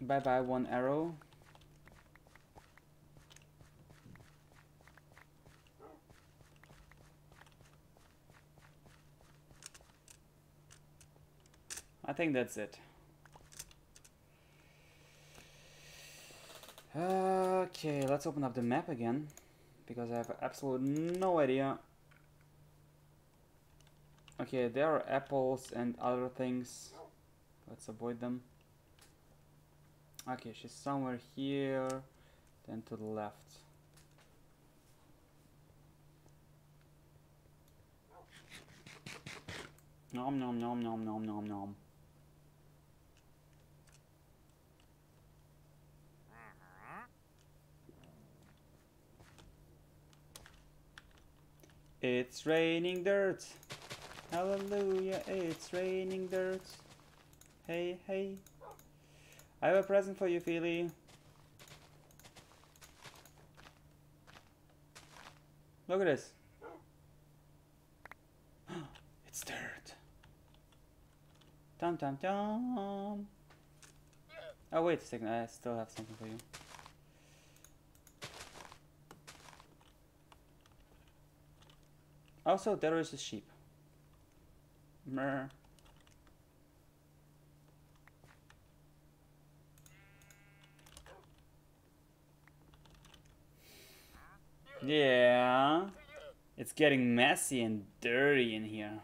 Bye bye, one arrow. Think that's it. Okay, let's open up the map again because I have absolutely no idea. Okay, there are apples and other things. Let's avoid them. Okay, she's somewhere here, then to the left. Nom nom nom nom nom nom nom. It's raining dirt. Hallelujah, it's raining dirt. Hey, hey. I have a present for you, Feli. Look at this. (gasps) it's dirt. Dum dum dum. Oh, wait a second. I still have something for you. Also, there is a sheep. Mer. Yeah. It's getting messy and dirty in here.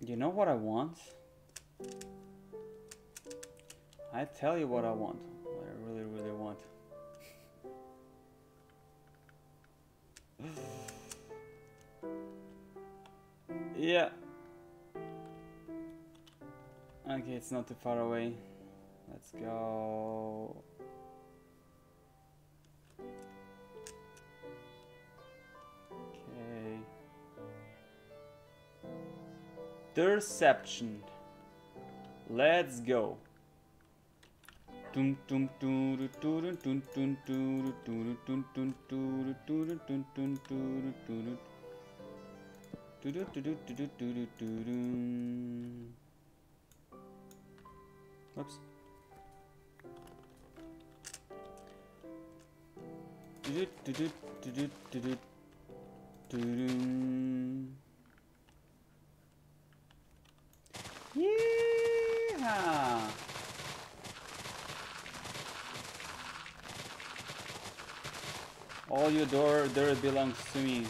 You know what I want? I tell you what I want. What I really, really want. (sighs) yeah. Okay, it's not too far away. Let's go. Okay. Derception. Let's go. Oops. Yeah. All your door dirt belongs to me.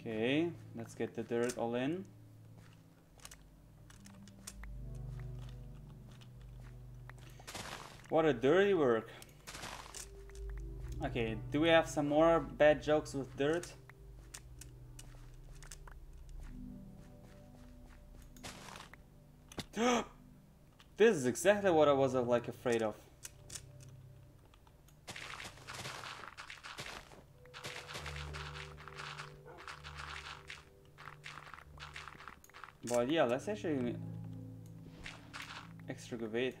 Okay, let's get the dirt all in. What a dirty work. Okay, do we have some more bad jokes with dirt? This is exactly what I was uh, like afraid of. But yeah, let's actually excavate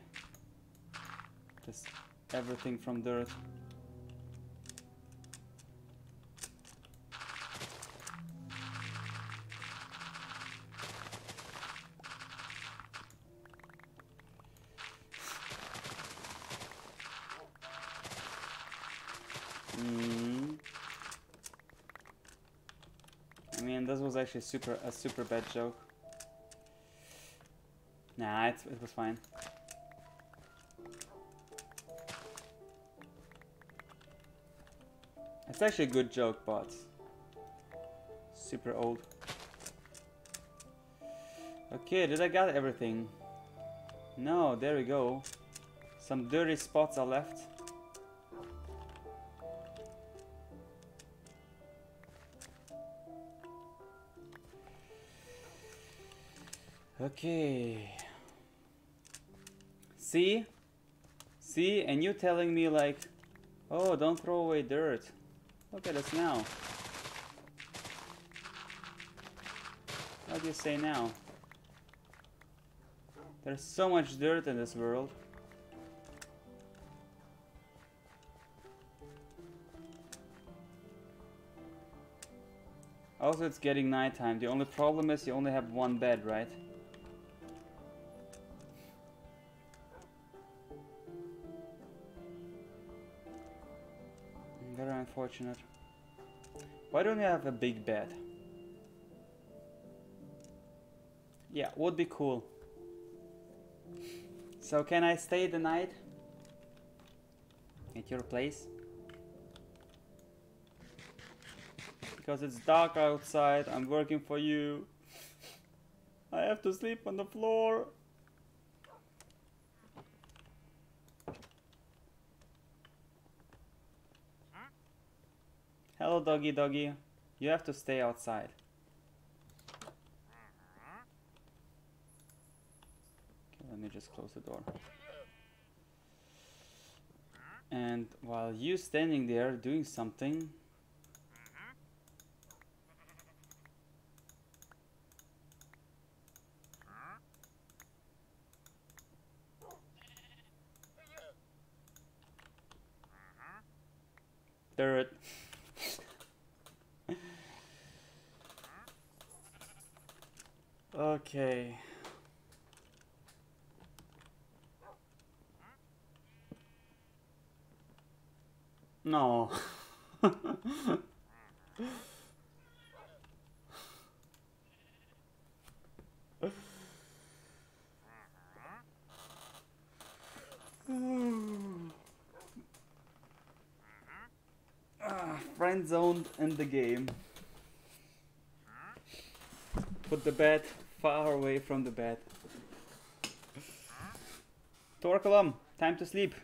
this everything from dirt. Actually super a super bad joke. Nah, it, it was fine. It's actually a good joke, but super old. Okay, did I got everything? No, there we go. Some dirty spots are left. Okay. See? See? And you telling me like, oh, don't throw away dirt. Look at us now. What do you say now? There's so much dirt in this world. Also, it's getting nighttime. The only problem is you only have one bed, right? Unfortunate. Why don't you have a big bed? Yeah, would be cool. So can I stay the night? At your place? Because it's dark outside, I'm working for you. I have to sleep on the floor. Hello doggy doggy. You have to stay outside. Okay, let me just close the door. And while you standing there doing something, Dirt. okay. No. Friend zoned in the game. Put the bed far away from the bed. Torculum, time to sleep.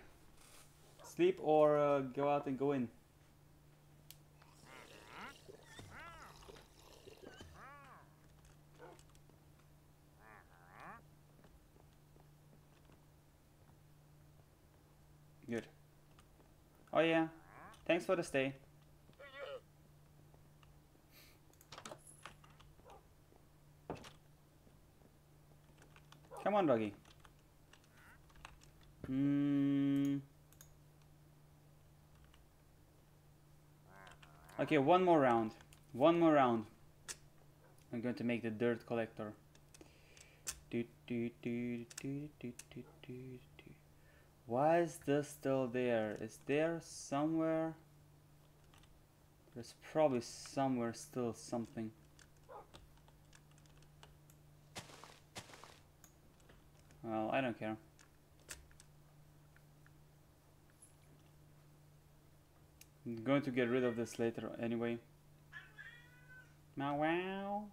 Sleep or uh, go out and go in. Good. Oh yeah, thanks for the stay. Come on, doggy. Hmm. Okay, one more round. One more round. I'm going to make the dirt collector. Why is this still there? Is there somewhere? There's probably somewhere still something. Well, I don't care. I'm going to get rid of this later anyway. Meow wow.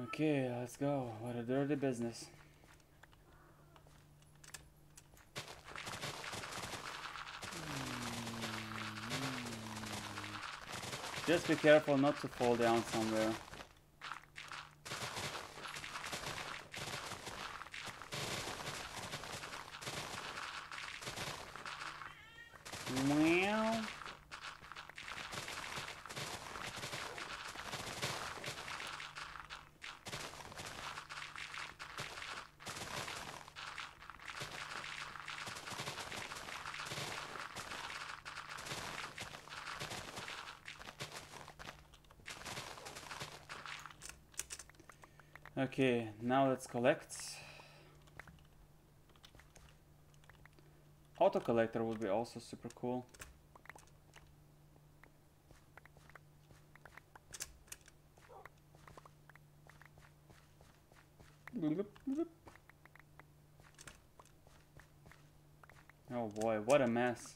Okay, let's go. What a dirty business. Just be careful not to fall down somewhere. Meow. Okay, now let's collect. Auto collector would be also super cool. Oh boy, what a mess.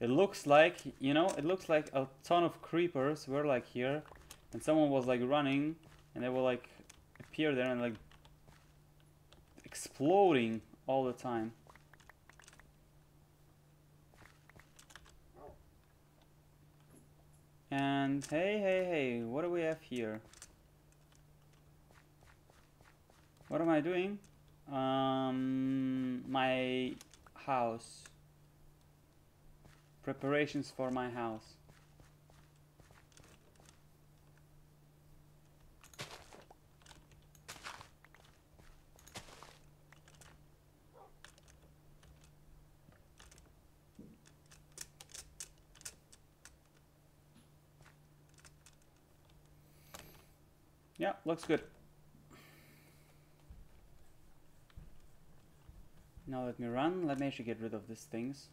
It looks like, you know, it looks like a ton of creepers were like here and someone was like running and they were like appear there and like exploding all the time. And hey, hey, hey, what do we have here? What am I doing? Um, my house. Preparations for my house. Yeah, looks good. Now let me run. Let me actually get rid of these things.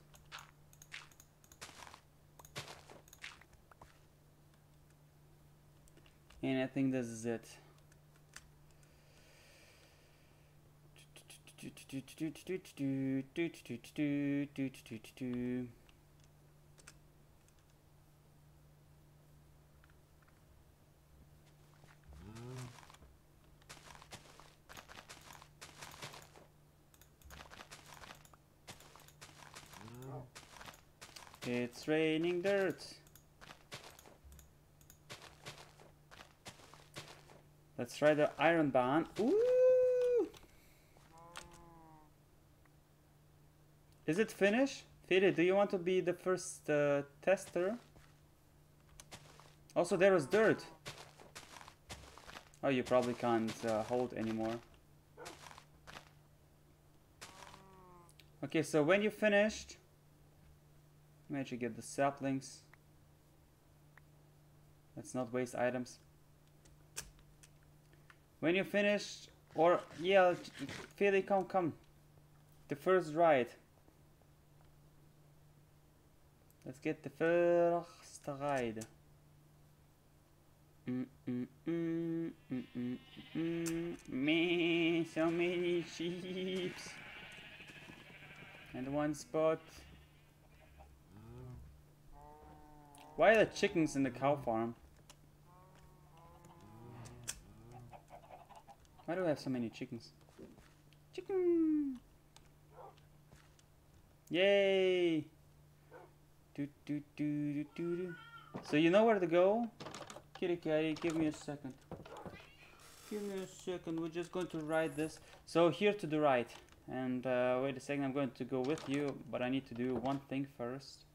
And I think this is it. It's raining dirt. Let's try the iron band. Ooh! Is it finished? Fede, do you want to be the first uh, tester? Also, there is dirt. Oh, you probably can't uh, hold anymore. Okay, so when you finished, let me actually get the saplings. Let's not waste items. When you finish, or yeah, Feli, come, come. The first ride. Let's get the first ride. Mm mm mm mm mm mm. Me, so many sheep. And one spot. Why are the chickens in the cow farm? Why do I have so many chickens? Chicken! Yay! Do, do, do, do, do, do. So you know where to go? Kitty Catty, give me a second. Give me a second, we're just going to ride this. So here to the right. And uh, wait a second, I'm going to go with you, but I need to do one thing first.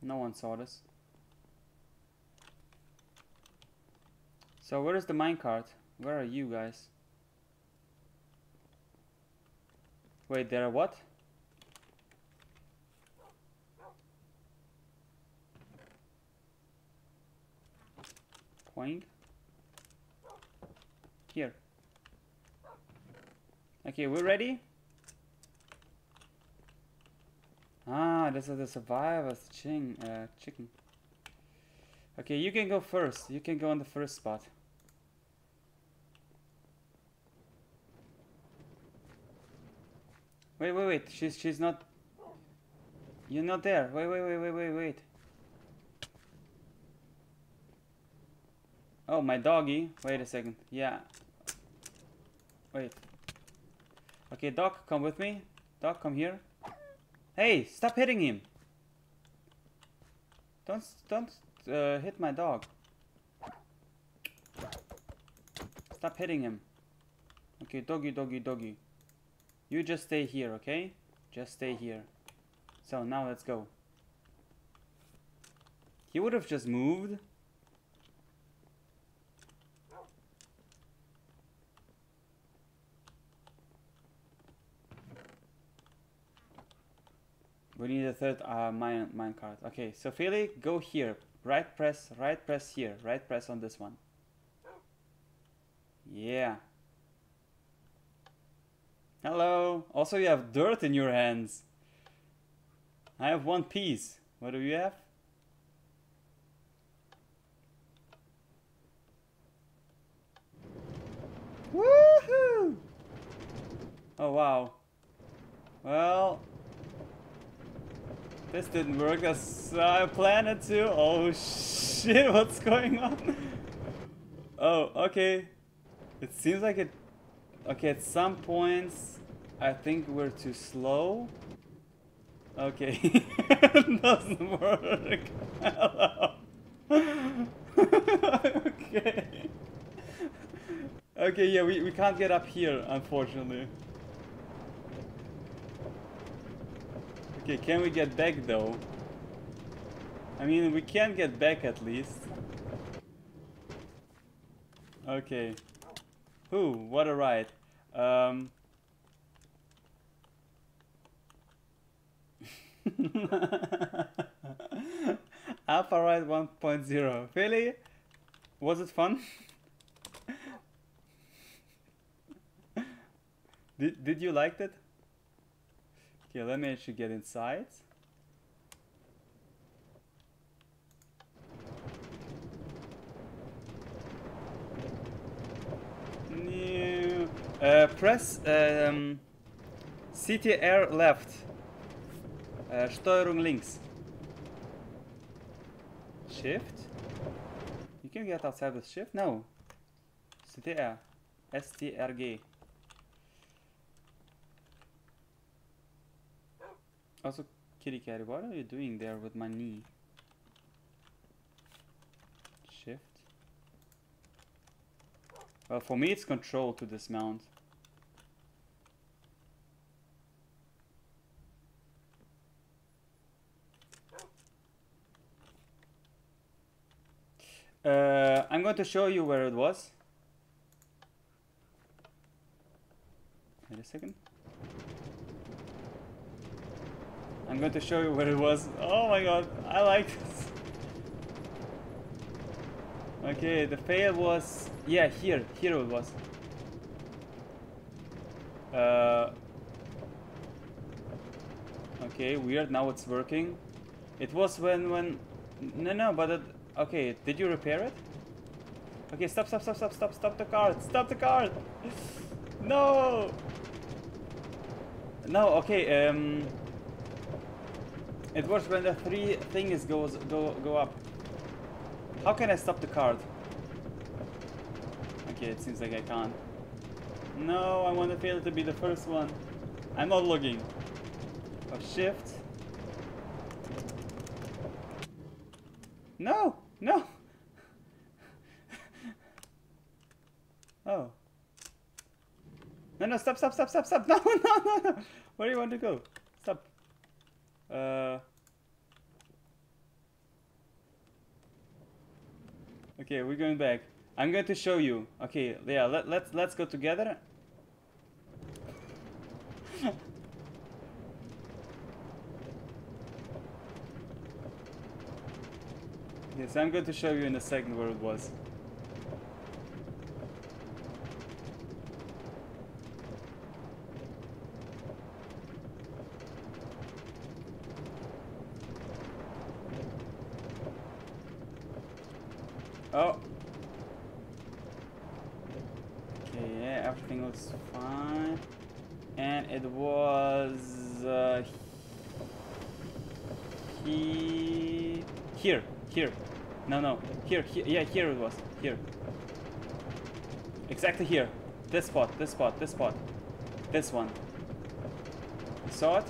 No one saw this. So where is the minecart? Where are you guys? Wait, there are what? Point. Here. Okay, we're ready? Ah, this is the survivor's ching, uh, chicken. Okay, you can go first. You can go on the first spot. Wait, wait, wait. She's she's not. You're not there. Wait, wait, wait, wait, wait, wait. Oh, my doggy. Wait a second. Yeah. Wait. Okay, dog, come with me. Dog, come here. Hey, stop hitting him. Don't don't uh, hit my dog. Stop hitting him. Okay, doggy, doggy, doggy. You just stay here, okay? Just stay here. So now let's go. He would have just moved. We need a third uh, mine, minecart. Okay, so Feli, go here. Right press, right press here. Right press on this one. Yeah. Hello. Also, you have dirt in your hands. I have one piece. What do you have? Woohoo! Oh, wow. Well, this didn't work as I planned it to. Oh shit, (laughs) what's going on? Oh, okay. It seems like it... Okay, at some points I think we're too slow. Okay. (laughs) Doesn't work. (laughs) Okay. Okay, yeah, we, we can't get up here, unfortunately. Okay, can we get back though? I mean, we can get back at least. Okay. Who? What a ride. Um. (laughs) Alpha Ride 1.0. Really? Was it fun? (laughs) did, did you like it? Okay, let me actually get inside. New. Uh, press um, CTR left. Uh, Steuerung links. Shift. You can get outside with shift? No. CTR. STRG. Also, kitty cat, what are you doing there with my knee? Shift. Well, for me it's control to dismount. Uh, I'm going to show you where it was. Wait a second. I'm going to show you where it was. Oh my god, I like this. Okay, the fail was... Yeah, here. Here it was. Uh, okay, weird. Now it's working. It was when... when no, no, but... It, okay, did you repair it? Okay, stop, stop, stop, stop, stop, stop the card. Stop the card. (laughs) No. No, okay, um... It was when the three things goes go go up. How can I stop the card? Okay, it seems like I can't. No, I want to fail to be the first one. I'm not looking. Oh, shift. No, no. (laughs) oh. No, no, stop, stop, stop, stop, stop. (laughs) No, no, no, no. Where do you want to go? Stop. Uh. Okay, we're going back. I'm going to show you. Okay, yeah, let, let's let's go together. (laughs) yes, I'm going to show you in a second where it was. Oh. Okay, yeah, everything looks fine. And it was uh, he here, here. No, no, here, here, yeah, here it was, here. Exactly here. This spot, this spot, this spot, this one. You saw it?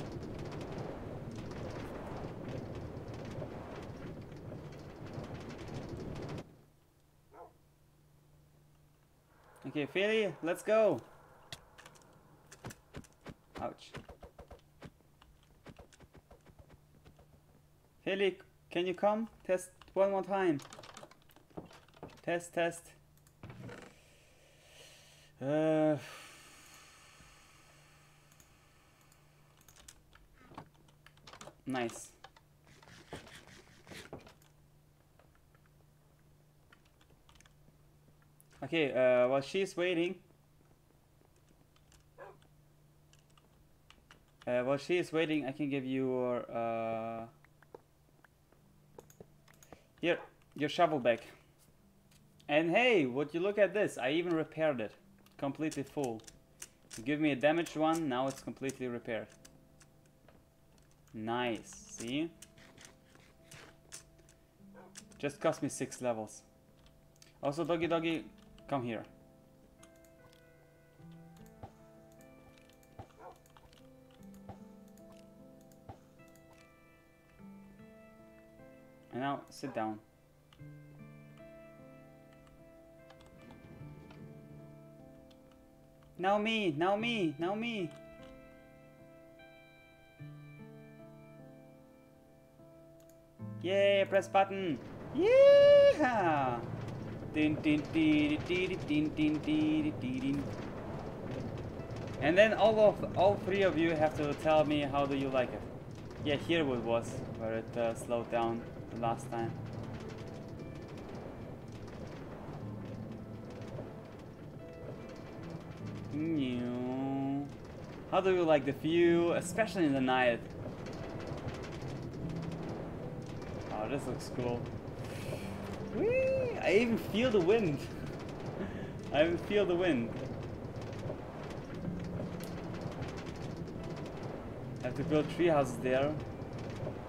Okay, Feli, let's go. Ouch. Feli, can you come? Test one more time. Test, test. Uh, nice. Okay, uh, while she's waiting, uh, while she is waiting, I can give you uh, here your shovel back. And hey, would you look at this? I even repaired it, completely full. You give me a damaged one, now it's completely repaired. Nice, see? Just cost me six levels. Also, doggy doggy, Come here. Now, sit down. Now me, now me, now me. Yay, press button. Yeah. And then all of all three of you have to tell me how do you like it. Yeah, here it was where it uh, slowed down the last time. New. How do you like the view, especially in the night? Oh, this looks cool. Whee! I even feel the wind. (laughs) I even feel the wind. I Have to build tree houses there.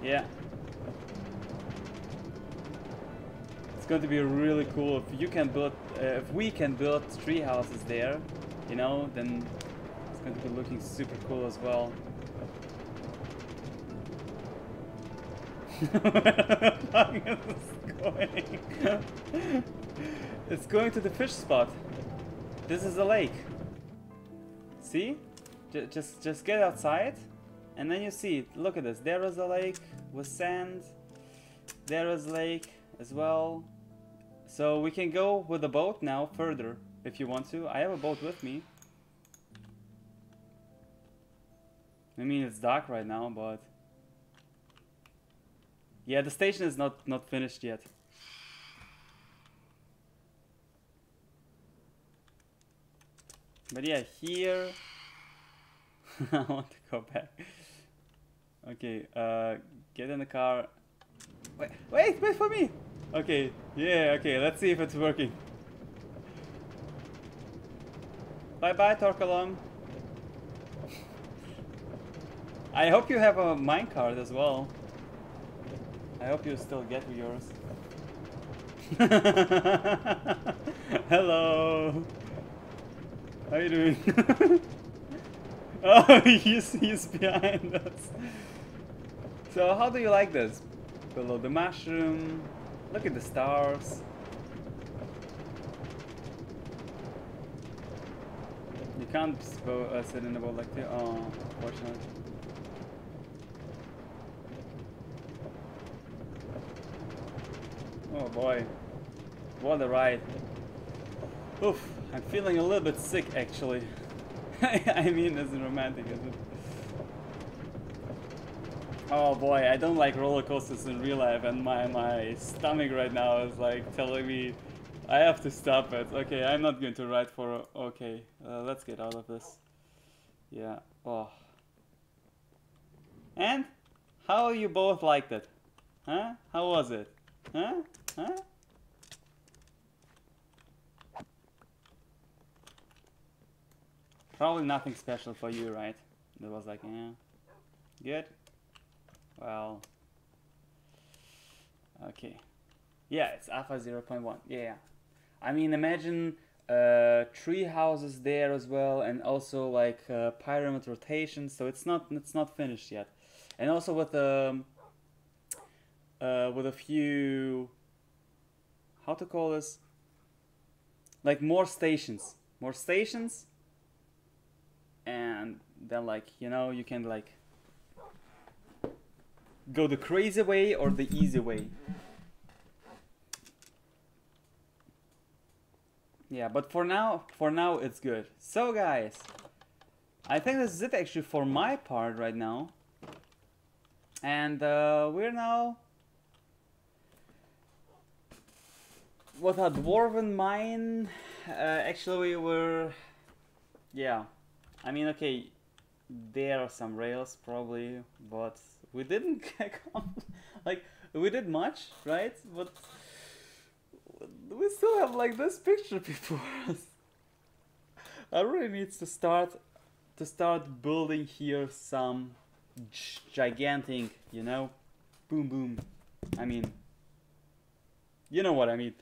Yeah. It's going to be really cool if you can build, uh, if we can build tree houses there, you know, then it's going to be looking super cool as well. Going? (laughs) it's going to the fish spot. This is a lake. See? J just just get outside and then you see, look at this. There is a lake with sand. There is lake as well. So we can go with the boat now further if you want to. I have a boat with me. I mean, it's dark right now, but... Yeah, the station is not, not finished yet. But yeah, here... (laughs) I want to go back. Okay, uh, get in the car. Wait, wait, wait for me! Okay, yeah, okay, let's see if it's working. Bye bye, Torkalon. I hope you have a minecart as well. I hope you still get yours. (laughs) Hello. How you doing? (laughs) oh, (laughs) he's, he's behind us. So how do you like this? Below the mushroom. Look at the stars. You can't uh, sit in the boat like this. Oh, unfortunately. Oh boy. What a ride. Oof, I'm feeling a little bit sick actually. (laughs) I mean, it's romantic, isn't it? Oh boy, I don't like roller coasters in real life and my, my stomach right now is like telling me I have to stop it. Okay, I'm not going to ride for... Okay, uh, let's get out of this. Yeah, oh. And? How you both liked it? Huh? How was it? Huh? Huh? Probably nothing special for you, right? It was like, yeah. Good? Well. Okay. Yeah, it's alpha 0.1. Yeah, yeah. I mean, imagine uh, tree houses there as well, and also like uh, pyramid rotation. So it's not it's not finished yet, and also with um uh, with a few how to call this like more stations, more stations, and then like you know you can like go the crazy way or the easy way. Yeah, but for now, for now it's good. So guys, I think this is it actually for my part right now. And uh, we're now with a dwarven mine. Uh, actually, we were, yeah. I mean, okay, there are some rails probably, but we didn't (laughs) get like we did much, right? But we still have like this picture before (laughs) us. I really need to start to start building here some gigantic, you know, boom boom. I mean, you know what I mean.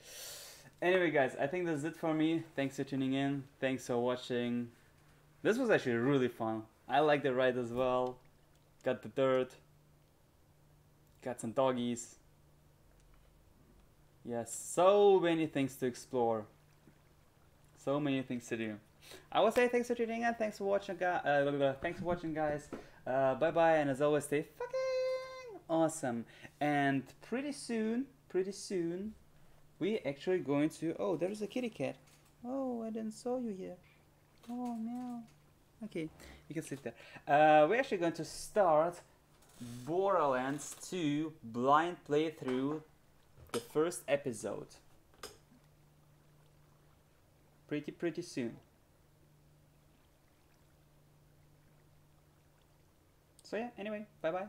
Anyway, guys, I think that's it for me. Thanks for tuning in. Thanks for watching. This was actually really fun. I like the ride as well. Got the dirt. Got some doggies. Yes, so many things to explore. So many things to do. I will say thanks for tuning in. Thanks for watching, guys. Uh, thanks for watching, guys. Uh, bye bye, and as always, stay fucking awesome. And pretty soon, pretty soon, we actually going to. Oh, there's a kitty cat. Oh, I didn't saw you here. Oh meow. Okay, you can sit there. Uh, we're actually going to start Borderlands 2 blind playthrough, the first episode. Pretty pretty soon. So yeah, anyway, bye bye.